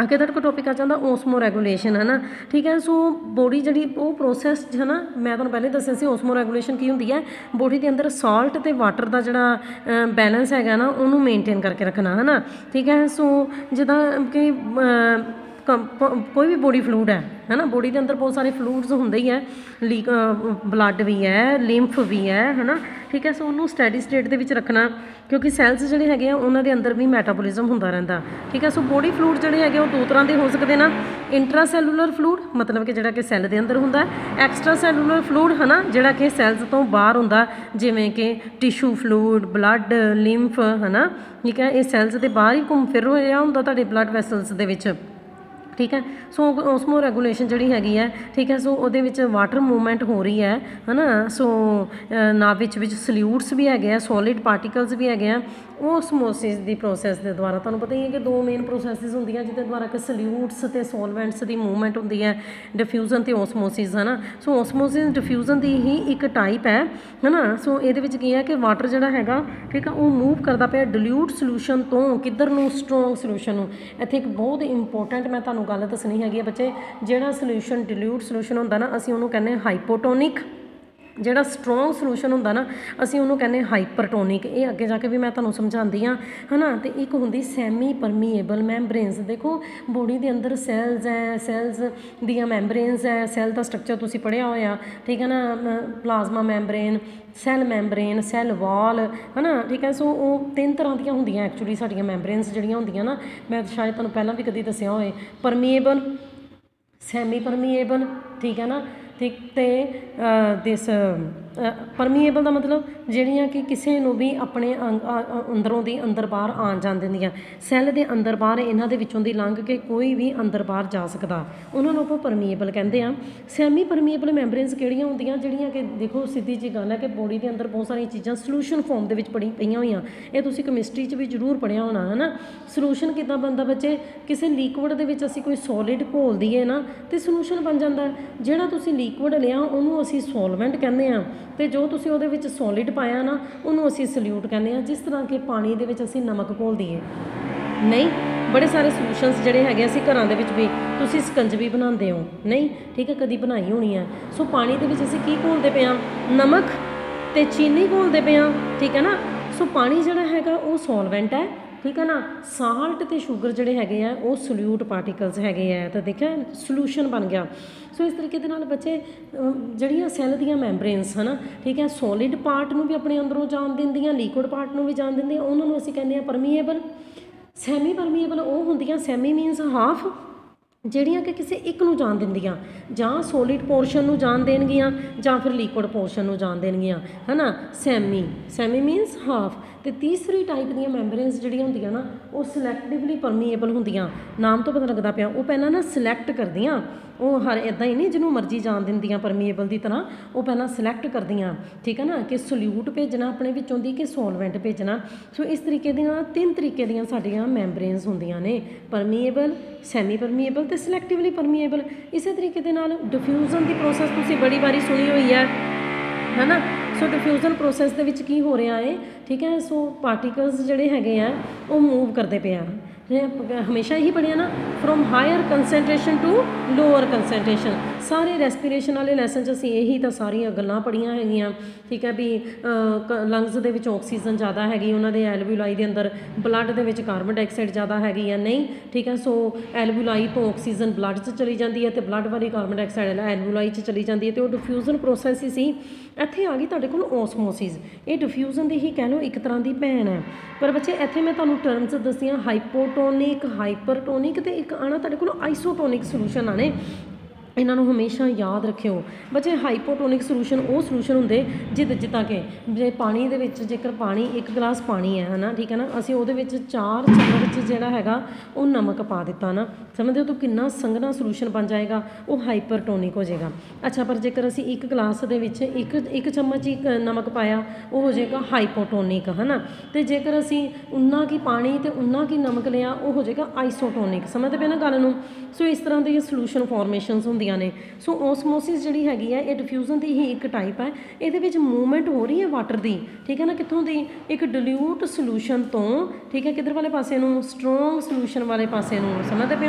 ਅੱਗੇ ਤੁਹਾਡੇ ਕੋਲ ਟੌਪਿਕ ਆ ਜਾਂਦਾ ਓਸਮੋ ਰੈਗੂਲੇਸ਼ਨ ਹੈ ਨਾ ਠੀਕ ਹੈ? ਸੋ ਬੋਡੀ ਜਿਹੜੀ ਉਹ ਪ੍ਰੋਸੈਸ ਹੈ ਨਾ ਮੈਂ ਤੁਹਾਨੂੰ ਪਹਿਲੇ ਦੱਸਿਆ ਸੀ ਓਸਮੋ ਰੈਗੂਲੇਸ਼ਨ ਕੀ ਹੁੰਦੀ ਹੈ? ਬੋਡੀ ਦੇ ਅੰਦਰ ਸਾਲਟ ਤੇ ਵਾਟਰ ਦਾ ਜਿਹੜਾ ਬੈਲੈਂਸ ਹੈਗਾ ਨਾ, ਉਹਨੂੰ ਮੇਨਟੇਨ ਕਰਕੇ ਰੱਖਣਾ ਹੈ ਨਾ ਠੀਕ ਹੈ? ਸੋ ਜਿੱਦਾਂ ਕਿ ਕੋਈ ਵੀ ਬੋਡੀ ਫਲੂਡ ਹੈ ਹੈ ਨਾ ਬੋਡੀ ਦੇ ਅੰਦਰ ਬਹੁਤ ਸਾਰੇ ਫਲੂਡਸ ਹੁੰਦੇ ਹੀ ਹੈ। ਲੀਕ ਬਲੱਡ ਵੀ ਹੈ ਲਿੰਫ ਵੀ ਹੈ ਹੈ ਨਾ ਠੀਕ ਹੈ? ਸੋ ਉਹਨੂੰ ਸਟੈਡੀ ਸਟੇਟ ਦੇ ਵਿੱਚ ਰੱਖਣਾ, ਕਿਉਂਕਿ ਸੈਲਸ ਜਿਹੜੇ ਹੈਗੇ ਆ, ਉਹਨਾਂ ਦੇ ਅੰਦਰ ਵੀ ਮੈਟਾਬੋਲਿਜ਼ਮ ਹੁੰਦਾ ਰਹਿੰਦਾ। ਠੀਕ ਹੈ? ਸੋ ਬੋਡੀ ਫਲੂਡ ਜਿਹੜੇ ਹੈਗੇ ਉਹ ਦੋ ਤਰ੍ਹਾਂ ਦੇ ਹੋ ਸਕਦੇ ਨਾ। ਇੰਟਰਾ ਫਲੂਡ ਮਤਲਬ ਕਿ ਜਿਹੜਾ ਕਿ ਸੈੱਲ ਦੇ ਅੰਦਰ ਹੁੰਦਾ ਐਕਸਟਰਾ ਸੈਲੂਲਰ ਫਲੂਇਡ ਹੈ ਨਾ ਜਿਹੜਾ ਕਿ ਸੈਲਸ ਤੋਂ ਬਾਹਰ ਹੁੰਦਾ, ਜਿਵੇਂ ਕਿ ਟਿਸ਼ੂ ਫਲੂਡ ਬਲੱਡ ਲਿੰਫ ਹੈ ਨਾ ਠੀਕ ਹੈ? ਇਹ ਸੈਲਸ ਦੇ ਬਾਹਰ ਹੀ ਘੁੰਮ ਫਿਰ ਰਿਹਾ ਹੁੰਦਾ, ਤੁਹਾਡੇ ਬਲੱਡ ਵੈਸਲਸ ਦੇ ਵਿੱਚ। ਠੀਕ ਹੈ? ਸੋ ਓਸਮੋ ਰੈਗੂਲੇਸ਼ਨ ਜਿਹੜੀ ਹੈਗੀ ਹੈ, ਠੀਕ ਹੈ? ਸੋ ਉਹਦੇ ਵਿੱਚ ਵਾਟਰ ਮੂਵਮੈਂਟ ਹੋ ਰਹੀ ਹੈ, ਹਨਾ? ਸੋ ਨਾ ਵਿੱਚ ਵਿੱਚ ਸਲਿਊਟਸ ਵੀ ਹੈਗੇ ਆ ਸੋਲਿਡ ਪਾਰਟੀਕਲਸ ਵੀ ਹੈਗੇ ਆ ਓਸਮੋਸਿਸ ਦੀ ਪ੍ਰੋਸੈਸ ਦੇ ਦੁਆਰਾ, ਤੁਹਾਨੂੰ ਪਤਾ ਹੀ ਹੈ ਕਿ ਦੋ ਮੇਨ ਪ੍ਰੋਸੈਸਿਸ ਹੁੰਦੀਆਂ ਜਿਹਦੇ ਦੁਆਰਾ ਕਿ ਸਲਿਊਟਸ ਤੇ ਸੋਲਵੈਂਟਸ ਦੀ ਮੂਵਮੈਂਟ ਹੁੰਦੀ ਹੈ ਡਿਫਿਊਜ਼ਨ ਤੇ ਓਸਮੋਸਿਸ ਹੈ ਨਾ ਸੋ ਓਸਮੋਸਿਸ ਡਿਫਿਊਜ਼ਨ ਦੀ ਹੀ ਇੱਕ ਟਾਈਪ ਹੈ ਹੈ ਨਾ ਸੋ ਇਹਦੇ ਵਿੱਚ ਕੀ ਹੈ ਕਿ ਵਾਟਰ ਜਿਹੜਾ ਹੈਗਾ, ਠੀਕ ਆ, ਉਹ ਮੂਵ ਕਰਦਾ ਪਿਆ ਡਿਲੂਟ ਸੋਲੂਸ਼ਨ ਤੋਂ ਕਿੱਧਰ ਨੂੰ? ਸਟਰੋਂਗ ਸੋਲੂਸ਼ਨ ਨੂੰ। ਇੱਥੇ ਇੱਕ ਬਹੁਤ ਇੰਪੋਰਟੈਂਟ ਮੈਂ ਤੁਹਾਨੂੰ ਗੱਲ ਦੱਸਣੀ ਹੈਗੀ ਹੈ ਬੱਚੇ, ਜਿਹੜਾ ਸੋਲੂਸ਼ਨ ਡਿਲੂਟ ਸੋਲੂਸ਼ਨ ਹੁੰਦਾ ਨਾ, ਅਸੀਂ ਉਹਨੂੰ ਕਹਿੰਦੇ ਹਾਈਪੋਟੋਨਿਕ ਜਿਹੜਾ ਸਟਰੋਂਗ ਸੋਲੂਸ਼ਨ ਹੁੰਦਾ ਨਾ, ਅਸੀਂ ਉਹਨੂੰ ਕਹਿੰਦੇ ਹਾਈਪਰਟੋਨਿਕ ਇਹ ਅੱਗੇ ਜਾ ਕੇ ਵੀ ਮੈਂ ਤੁਹਾਨੂੰ ਸਮਝਾਉਂਦੀ ਆ ਹਨਾ? ਤੇ ਇੱਕ ਹੁੰਦੀ ਸੈਮੀ ਪਰਮੀਏਬਲ ਮੈਂਬਰੇਨਸ ਦੇਖੋ ਬੋਡੀ ਦੇ ਅੰਦਰ ਸੈਲਸ ਹੈ ਸੈਲਸ ਦੀਆਂ ਮੈਂਬਰੇਨਸ ਹੈ ਸੈਲ ਦਾ ਸਟਰਕਚਰ ਤੁਸੀਂ ਪੜ੍ਹਿਆ ਹੋਇਆ, ਠੀਕ ਹੈ ਨਾ? Plasma membrane cell membrane cell wall ਹਨਾ? ਠੀਕ ਹੈ? ਸੋ ਉਹ ਤਿੰਨ ਤਰ੍ਹਾਂ ਦੀਆਂ ਹੁੰਦੀਆਂ ਐਕਚੁਅਲੀ ਸਾਡੀਆਂ ਮੈਂਬਰੇਨਸ ਜਿਹੜੀਆਂ ਹੁੰਦੀਆਂ ਨਾ, ਮੈਂ ਸ਼ਾਇਦ ਤੁਹਾਨੂੰ ਪਹਿਲਾਂ ਵੀ ਕਦੀ ਦੱਸਿਆ ਹੋਏ। ਪਰਮੀਏਬਲ ਸੈਮੀ ਪਰਮੀਏਬਲ ਠੀਕ ਹੈ ਨਾ? ਠੀਕ ਤੇ ਦਿਸ ਪਰਮੀਏਬਲ ਦਾ ਮਤਲਬ ਜਿਹੜੀਆਂ ਕਿ ਕਿਸੇ ਨੂੰ ਵੀ ਆਪਣੇ ਅੰਗ- ਅੰਦਰੋਂ ਦੀ ਅੰਦਰ ਬਾਹਰ ਆਉਣ ਜਾਣ ਦਿੰਦੀਆਂ। ਸੈੱਲ ਦੇ ਅੰਦਰ ਬਾਹਰ ਇਹਨਾਂ ਦੇ ਵਿੱਚੋਂ ਦੀ ਲੰਘ ਕੇ ਕੋਈ ਵੀ ਅੰਦਰ ਬਾਹਰ ਜਾ ਸਕਦਾ। ਉਹਨਾਂ ਨੂੰ ਆਪਾਂ ਪਰਮੀਏਬਲ ਕਹਿੰਦੇ ਆ ਸੈਮੀ ਪਰਮੀਏਬਲ ਮੈਂਬਰੇਨਸ ਕਿਹੜੀਆਂ ਹੁੰਦੀਆਂ? ਜਿਹੜੀਆਂ ਕਿ ਦੇਖੋ, ਸਿੱਧੀ ਜੀ ਗੱਲ ਹੈ ਕਿ ਬੋਡੀ ਦੇ ਅੰਦਰ ਬਹੁਤ ਸਾਰੀਆਂ ਚੀਜ਼ਾਂ ਸੋਲੂਸ਼ਨ ਫਾਰਮ ਦੇ ਵਿੱਚ ਪੜੀ ਪਈਆਂ ਹੋਈਆਂ। ਇਹ ਤੁਸੀਂ ਕੈਮਿਸਟਰੀ 'ਚ ਵੀ ਜ਼ਰੂਰ ਪੜਿਆ ਹੋਣਾ, ਹੈ ਨਾ? ਸੋਲੂਸ਼ਨ ਕਿੱਦਾਂ ਬਣਦਾ ਬੱਚੇ? ਕਿਸੇ ਲਿਕੁਇਡ ਦੇ ਵਿੱਚ ਅਸੀਂ ਕੋਈ ਸੋਲਿਡ ਘੋਲ ਦਈਏ ਨਾ, ਤੇ ਸੋਲੂਸ਼ਨ ਬਣ ਜਾਂਦਾ। ਜਿਹੜਾ ਤੁਸੀਂ ਲਿਕੁਇਡ ਲਿਆ, ਉਹਨੂੰ ਅਸੀਂ ਸੋਲਵੈਂਟ ਕਹਿੰਦੇ ਆ ਤੇ ਜੋ ਤੁਸੀਂ ਉਹਦੇ ਵਿੱਚ ਸੋਲਿਡ ਪਾਇਆ ਨਾ, ਉਹਨੂੰ ਅਸੀਂ ਸੋਲਿਊਟ ਕਹਿੰਦੇ ਆ ਜਿਸ ਤਰ੍ਹਾਂ ਕਿ ਪਾਣੀ ਦੇ ਵਿੱਚ ਅਸੀਂ ਨਮਕ ਘੋਲ ਹੈ ਨਹੀਂ, ਬੜੇ ਸਾਰੇ ਸੋਲੂਸ਼ਨਸ ਜਿਹੜੇ ਹੈਗੇ ਅਸੀਂ ਘਰਾਂ ਦੇ ਵਿੱਚ ਵੀ, ਤੁਸੀਂ ਸਕੰਜ ਵੀ ਬਣਾਉਂਦੇ ਹੋ। ਨਹੀਂ, ਠੀਕ ਹੈ, ਕਦੀ ਬਣਾਈ ਹੋਣੀ ਹੈ। ਸੋ ਪਾਣੀ ਦੇ ਵਿੱਚ ਅਸੀਂ ਕੀ ਘੋਲਦੇ ਪਏ ਹਾਂ? ਨਮਕ ਤੇ ਚੀਨੀ ਘੋਲਦੇ ਪਏ ਹਾਂ, ਠੀਕ ਹੈ ਨਾ? ਸੋ ਪਾਣੀ ਜਿਹੜਾ ਹੈਗਾ ਉਹ ਸੋਲਵੈਂਟ ਹੈ ਠੀਕ ਹੈ ਨਾ? ਸਾਲਟ ਤੇ ਸ਼ੂਗਰ ਜਿਹੜੇ ਹੈਗੇ ਆ, ਉਹ ਸੋਲਿਊਟ ਪਾਰਟੀਕਲਸ ਹੈਗੇ ਆ। ਤਾਂ ਦੇਖਿਆ ਸੋਲੂਸ਼ਨ ਬਣ ਗਿਆ। ਸੋ ਇਸ ਤਰੀਕੇ ਦੇ ਨਾਲ ਬੱਚੇ ਜਿਹੜੀਆਂ ਸੈੱਲ ਦੀਆਂ ਮੈਂਬਰੇਨਸ ਹਨਾ, ਠੀਕ ਹੈ ਸੋਲਿਡ ਪਾਰਟ ਨੂੰ ਵੀ ਆਪਣੇ ਅੰਦਰੋਂ ਜਾਣ ਦਿੰਦੀਆਂ ਲਿਕੁਇਡ ਪਾਰਟ ਨੂੰ ਵੀ ਜਾਣ ਦਿੰਦੀਆਂ, ਉਹਨਾਂ ਨੂੰ ਅਸੀਂ ਕਹਿੰਦੇ ਆ ਪਰਮੀਏਬਲ ਸੈਮੀ ਪਰਮੀਏਬਲ ਉਹ ਹੁੰਦੀਆਂ ਸੈਮੀ ਮੀਨਸ ਹਾਫ ਜਿਹੜੀਆਂ ਕਿ ਕਿਸੇ ਇੱਕ ਨੂੰ ਜਾਣ ਦਿੰਦੀਆਂ, ਜਾਂ ਸੋਲਿਡ ਪੋਰਸ਼ਨ ਨੂੰ ਜਾਣ ਦੇਣਗੀਆਂ, ਜਾਂ ਫਿਰ ਲਿਕੁਇਡ ਪੋਰਸ਼ਨ ਨੂੰ ਜਾਣ ਦੇਣਗੀਆਂ, ਹਨਾ? ਸੈਮੀ ਸੈਮੀ ਮੀਨਸ ਹਾਫ ਅਤੇ ਤੀਸਰੀ ਟਾਈਪ ਦੀਆਂ ਮੈਂਬਰੇਨਸ ਜਿਹੜੀਆਂ ਹੁੰਦੀਆਂ ਨਾ, ਉਹ ਸਿਲੈਕਟਿਵਲੀ ਪਰਮੀਏਬਲ ਹੁੰਦੀਆਂ। ਨਾਮ ਤੋਂ ਪਤਾ ਲੱਗਦਾ ਪਿਆ, ਉਹ ਪਹਿਲਾਂ ਨਾ ਸਿਲੈਕਟ ਕਰਦੀਆਂ। ਉਹ ਹਰ ਇਦਾਂ ਹੀ ਨਹੀਂ, ਜਿਹਨੂੰ ਮਰਜ਼ੀ ਜਾਣ ਦਿੰਦੀਆਂ ਪਰਮੀਏਬਲ ਦੀ ਤਰ੍ਹਾਂ, ਉਹ ਪਹਿਲਾਂ ਸਿਲੈਕਟ ਕਰਦੀਆਂ। ਠੀਕ ਹੈ ਨਾ? ਕਿ ਸੋਲਿਊਟ ਭੇਜਣਾ ਆਪਣੇ ਵਿੱਚੋਂ ਦੀ, ਕਿ ਸੋਲਵੈਂਟ ਭੇਜਣਾ। ਸੋ ਇਸ ਤਰੀਕੇ ਦੀਆਂ ਤਿੰਨ ਤਰੀਕੇ ਦੀਆਂ ਸਾਡੀਆਂ ਮੈਂਬਰੇਨਸ ਹੁੰਦੀਆਂ ਨੇ। ਪਰਮੀਏਬਲ ਸੈਮੀ ਪਰਮੀਏਬਲ ਤੇ ਸਿਲੈਕਟਿਵਲੀ ਪਰਮੀਏਬਲ ਇਸੇ ਤਰੀਕੇ ਦੇ ਨਾਲ ਡਿਫਿਊਜ਼ਨ ਦੀ ਪ੍ਰੋਸੈਸ ਤੁਸੀਂ ਬੜੀ ਵਾਰੀ ਸੁਣੀ ਹੋਈ ਹੈ। ਹੈ ਨਾ ਸੋ ਡਿਫਿਊਜ਼ਨ ਪ੍ਰੋਸੈਸ ਦੇ ਵਿੱਚ ਕੀ ਹੋ ਰਿਹਾ ਹੈ? ਠੀਕ ਹੈ? ਸੋ ਪਾਰਟੀਕਲਸ ਜਿਹੜੇ ਹੈਗੇ ਆ, ਉਹ ਮੂਵ ਕਰਦੇ ਪਏ ਆ। ਹਮੇਸ਼ਾ ਹੀ ਪੜ੍ਹਿਆ ਨਾ from higher concentration to lower concentration ਸਾਰੇ ਰੈਸਪੀਰੇਸ਼ਨ ਵਾਲੇ ਲੈਸਨ 'ਚ ਅਸੀਂ ਇਹੀ ਤਾਂ ਸਾਰੀਆਂ ਗੱਲਾਂ ਪੜ੍ਹੀਆਂ ਹੈਗੀਆਂ। ਠੀਕ ਹੈ ਵੀ ਲੰਗਸ ਦੇ ਵਿੱਚ ਆਕਸੀਜਨ ਜ਼ਿਆਦਾ ਹੈਗੀ, ਉਹਨਾਂ ਦੇ ਐਲਵਿਊਲਾਈ ਦੇ ਅੰਦਰ ਬਲੱਡ ਦੇ ਵਿੱਚ ਕਾਰਬਨ ਡਾਈਆਕਸਾਈਡ ਜ਼ਿਆਦਾ ਹੈਗੀ ਆ ਨਹੀਂ। ਠੀਕ ਹੈ? ਸੋ ਐਲਵਿਊਲਾਈ ਤੋਂ ਆਕਸੀਜਨ ਬਲੱਡ 'ਚ ਚਲੀ ਜਾਂਦੀ ਹੈ ਤੇ ਬਲੱਡ ਵਾਲੀ ਕਾਰਬਨ ਡਾਈਆਕਸਾਈਡ ਐਲਵਿਊਲਾਈ 'ਚ ਚਲੀ ਜਾਂਦੀ ਹੈ ਤੇ ਉਹ ਡਿਫਿਊਜ਼ਨ ਪ੍ਰੋਸੈਸ ਹੀ ਸੀ। ਇੱਥੇ ਆ ਗਈ ਤੁਹਾਡੇ ਕੋਲ ਓਸਮੋਸਿਸ। ਇਹ ਡਿਫਿਊਜ਼ਨ ਦੀ ਹੀ ਕਹਿ ਲਓ ਇੱਕ ਤਰ੍ਹਾਂ ਦੀ ਭੈਣ ਹੈ। ਪਰ ਬੱਚੇ, ਇੱਥੇ ਮੈਂ ਤੁਹਾਨੂੰ ਟਰਮਸ ਦੱਸੀਆਂ ਹਾਈਪੋਟੋਨਿਕ ਹਾਈਪਰਟੋਨਿਕ ਤੇ ਇੱਕ ਆਣਾ ਤੁਹਾਡੇ ਕੋਲ ਆਈਸੋਟੋਨਿਕ ਸੋਲੂਸ਼ਨ ਆਣੇ। ਇਹਨਾਂ ਨੂੰ ਹਮੇਸ਼ਾ ਯਾਦ ਰੱਖਿਓ। ਬੱਚੇ ਹਾਈਪੋਟੋਨਿਕ ਸੋਲੂਸ਼ਨ ਉਹ ਸੋਲੂਸ਼ਨ ਹੁੰਦੇ ਜਿੱਦ ਜਿੱਦਾਂ ਕਿ ਜੇ ਪਾਣੀ ਦੇ ਵਿੱਚ ਜੇਕਰ ਪਾਣੀ, ਇੱਕ ਗਲਾਸ ਪਾਣੀ ਹੈ, ਹਨਾ, ਠੀਕ ਹੈ ਨਾ, ਅਸੀਂ ਉਹਦੇ ਵਿੱਚ ਚਾਰ ਚਮਚ ਜਿਹੜਾ ਹੈਗਾ, ਉਹ ਨਮਕ ਪਾ ਦਿੱਤਾ ਨਾ ਸਮਝਦੇ ਹੋ ਤਾਂ ਕਿੰਨਾ ਸੰਘਣਾ ਸੋਲੂਸ਼ਨ ਬਣ ਜਾਏਗਾ, ਉਹ ਹਾਈਪਰਟੋਨਿਕ ਹੋ ਜਾਏਗਾ। ਅੱਛਾ, ਪਰ ਜੇਕਰ ਅਸੀਂ ਇੱਕ ਗਲਾਸ ਦੇ ਵਿੱਚ ਇੱਕ ਇੱਕ ਚਮਚ ਹੀ ਨਮਕ ਪਾਇਆ, ਉਹ ਹੋ ਜਾਏਗਾ ਹਾਈਪੋਟੋਨਿਕ ਹਨਾ? ਤੇ ਜੇਕਰ ਅਸੀਂ ਉਨਾ ਕੀ ਪਾਣੀ ਤੇ ਉਨਾ ਕੀ ਨਮਕ ਲਿਆ, ਉਹ ਹੋ ਜਾਏਗਾ ਆਈਸੋਟੋਨਿਕ ਸਮਝਦੇ ਪਏ ਨਾ ਗੱਲ ਨੂੰ? ਸੋ ਇਸ ਤਰ੍ਹਾਂ ਦੇ ਸੋਲੂਸ਼ਨ ਫਾਰਮੇਸ਼ਨਸ ਹੁੰਦੀਆਂ ਨੇ। ਸੋ ਓਸਮੋਸਿਸ ਜਿਹੜੀ ਹੈਗੀ ਹੈ, ਇਹ ਡਿਫਿਊਜ਼ਨ ਦੀ ਹੀ ਇੱਕ ਟਾਈਪ ਹੈ। ਇਹਦੇ ਵਿੱਚ ਮੂਵਮੈਂਟ ਹੋ ਰਹੀ ਹੈ ਵਾਟਰ ਦੀ। ਠੀਕ ਹੈ ਨਾ? ਕਿੱਥੋਂ ਦੀ? ਇੱਕ ਡਿਲੂਟ ਸੋਲੂਸ਼ਨ ਤੋਂ। ਠੀਕ ਹੈ? ਕਿੱਧਰ ਵਾਲੇ ਪਾਸੇ ਨੂੰ? ਸਟਰੋਂਗ ਸੋਲੂਸ਼ਨ ਵਾਲੇ ਪਾਸੇ ਨੂੰ। ਸਮਝਦੇ ਪਏ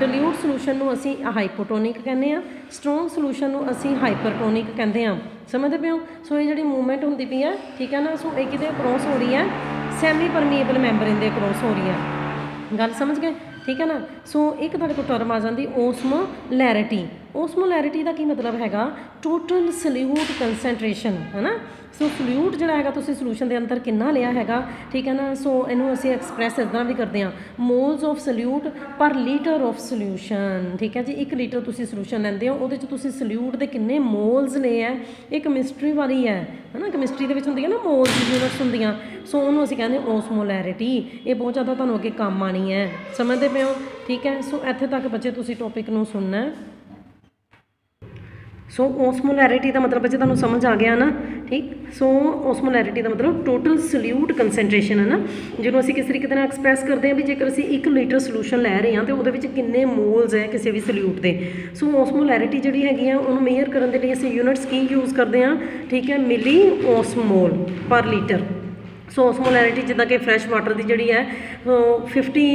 ਡਿਲੂਟ ਸੋਲੂਸ਼ਨ ਨੂੰ ਅਸੀਂ ਹਾਈਪੋਟੋਨਿਕ ਕਹਿੰਦੇ ਆ ਸਟਰੋਂਗ ਸੋਲੂਸ਼ਨ ਨੂੰ ਅਸੀਂ ਹਾਈਪਰਟੋਨਿਕ ਕਹਿੰਦੇ ਆ ਸਮਝਦੇ ਪਏ ਹੋ? ਸੋ ਇਹ ਜਿਹੜੀ ਮੂਵਮੈਂਟ ਹੁੰਦੀ ਪਈ ਹੈ, ਠੀਕ ਹੈ ਨਾ? ਸੋ ਇਹ ਕਿਤੇ ਕ੍ਰੋਸ ਹੋ ਰਹੀ ਹੈ ਸੈਮੀ ਪਰਮੀਏਬਲ ਮੈਂਬਰਨ ਦੇ ਕ੍ਰੋਸ ਹੋ ਰਹੀ ਹੈ। ਗੱਲ ਸਮਝ ਗਏ? ਠੀਕ ਹੈ ਨਾ? ਸੋ ਇੱਕ ਤੁਹਾਡੇ ਕੋਲ ਟਰਮ ਆ ਜਾਂਦੀ ਓਸਮੋਲੈਰਿਟੀ ਓਸਮੋਲੈਰਿਟੀ ਦਾ ਕੀ ਮਤਲਬ ਹੈਗਾ? ਟੋਟਲ ਸੋਲਿਊਟ ਕਨਸੈਂਟਰੇਸ਼ਨ ਹੈ ਨਾ ਸੋ ਸੋਲਿਊਟ ਜਿਹੜਾ ਹੈਗਾ, ਤੁਸੀਂ ਸੋਲੂਸ਼ਨ ਦੇ ਅੰਦਰ ਕਿੰਨਾ ਲਿਆ ਹੈਗਾ? ਠੀਕ ਹੈ ਨਾ? ਸੋ ਇਹਨੂੰ ਅਸੀਂ ਐਕਸਪ੍ਰੈਸ ਇਸ ਤਰ੍ਹਾਂ ਵੀ ਕਰਦੇ ਹਾਂ। Moles of solute per litre of solution ਠੀਕ ਹੈ ਜੀ? 1 ਲੀਟਰ ਤੁਸੀਂ ਸੋਲੂਸ਼ਨ ਲੈਂਦੇ ਹੋ, ਉਹਦੇ ਚ ਤੁਸੀਂ ਸੋਲਿਊਟ ਦੇ ਕਿੰਨੇ ਮੋਲਸ ਲਏ ਹੈ ਇਹ ਕੈਮਿਸਟਰੀ ਵਾਲੀ ਹੈ ਹਨਾ? ਕੈਮਿਸਟਰੀ ਦੇ ਵਿੱਚ ਹੁੰਦੀ ਹੈ ਨਾ ਮੋਲਸ ਯੂਨਿਟਸ ਹੁੰਦੀਆਂ। ਸੋ ਉਹਨੂੰ ਅਸੀਂ ਕਹਿੰਦੇ ਓਸਮੋਲੈਰਿਟੀ ਇਹ ਬਹੁਤ ਜ਼ਿਆਦਾ ਤੁਹਾਨੂੰ ਅੱਗੇ ਕੰਮ ਆਣੀ ਹੈ ਸਮਝਦੇ ਪਏ ਹੋ? ਠੀਕ ਹੈ? ਸੋ ਇੱਥੇ ਤੱਕ ਬੱਚੇ, ਤੁਸੀਂ ਟੌਪਿਕ ਨੂੰ ਸੁਣਨਾ। ਹੈ ਸੋ ਓਸਮੋਲੈਰਿਟੀ ਦਾ ਮਤਲਬ ਬੱਚੇ ਤੁਹਾਨੂੰ ਸਮਝ ਆ ਗਿਆ ਨਾ, ਠੀਕ? ਸੋ ਓਸਮੋਲੈਰਿਟੀ ਦਾ ਮਤਲਬ ਟੋਟਲ ਸੋਲਿਊਟ ਕਨਸੈਂਟਰੇਸ਼ਨ ਹੈ ਨਾ, ਜਿਹਨੂੰ ਅਸੀਂ ਕਿਸ ਤਰੀਕੇ ਦੇ ਨਾਲ ਐਕਸਪ੍ਰੈਸ ਕਰਦੇ ਹਾਂ ਵੀ ਜੇਕਰ ਅਸੀਂ 1 ਲੀਟਰ ਸੋਲੂਸ਼ਨ ਲੈ ਰਹੇ ਹਾਂ, ਤੇ ਉਹਦੇ ਵਿੱਚ ਕਿੰਨੇ ਮੋਲਸ ਹੈ ਕਿਸੇ ਵੀ ਸੋਲਿਊਟ ਦੇ। ਸੋ ਓਸਮੋਲੈਰਿਟੀ ਜਿਹੜੀ ਹੈਗੀ ਆ, ਉਹਨੂੰ ਮੇਜ਼ਰ ਕਰਨ ਦੇ ਲਈ ਅਸੀਂ ਯੂਨਿਟਸ ਕੀ ਯੂਜ਼ ਕਰਦੇ ਹਾਂ, ਠੀਕ ਹੈ? ਮਿਲੀ ਓਸਮੋਲ ਪਰ ਲੀਟਰ ਸੋ ਓਸਮੋਲੈਰਿਟੀ ਜਿੱਦਾਂ ਕਿ ਫਰੈਸ਼ ਵਾਟਰ ਦੀ ਜਿਹੜੀ ਹੈ ਉਹ 50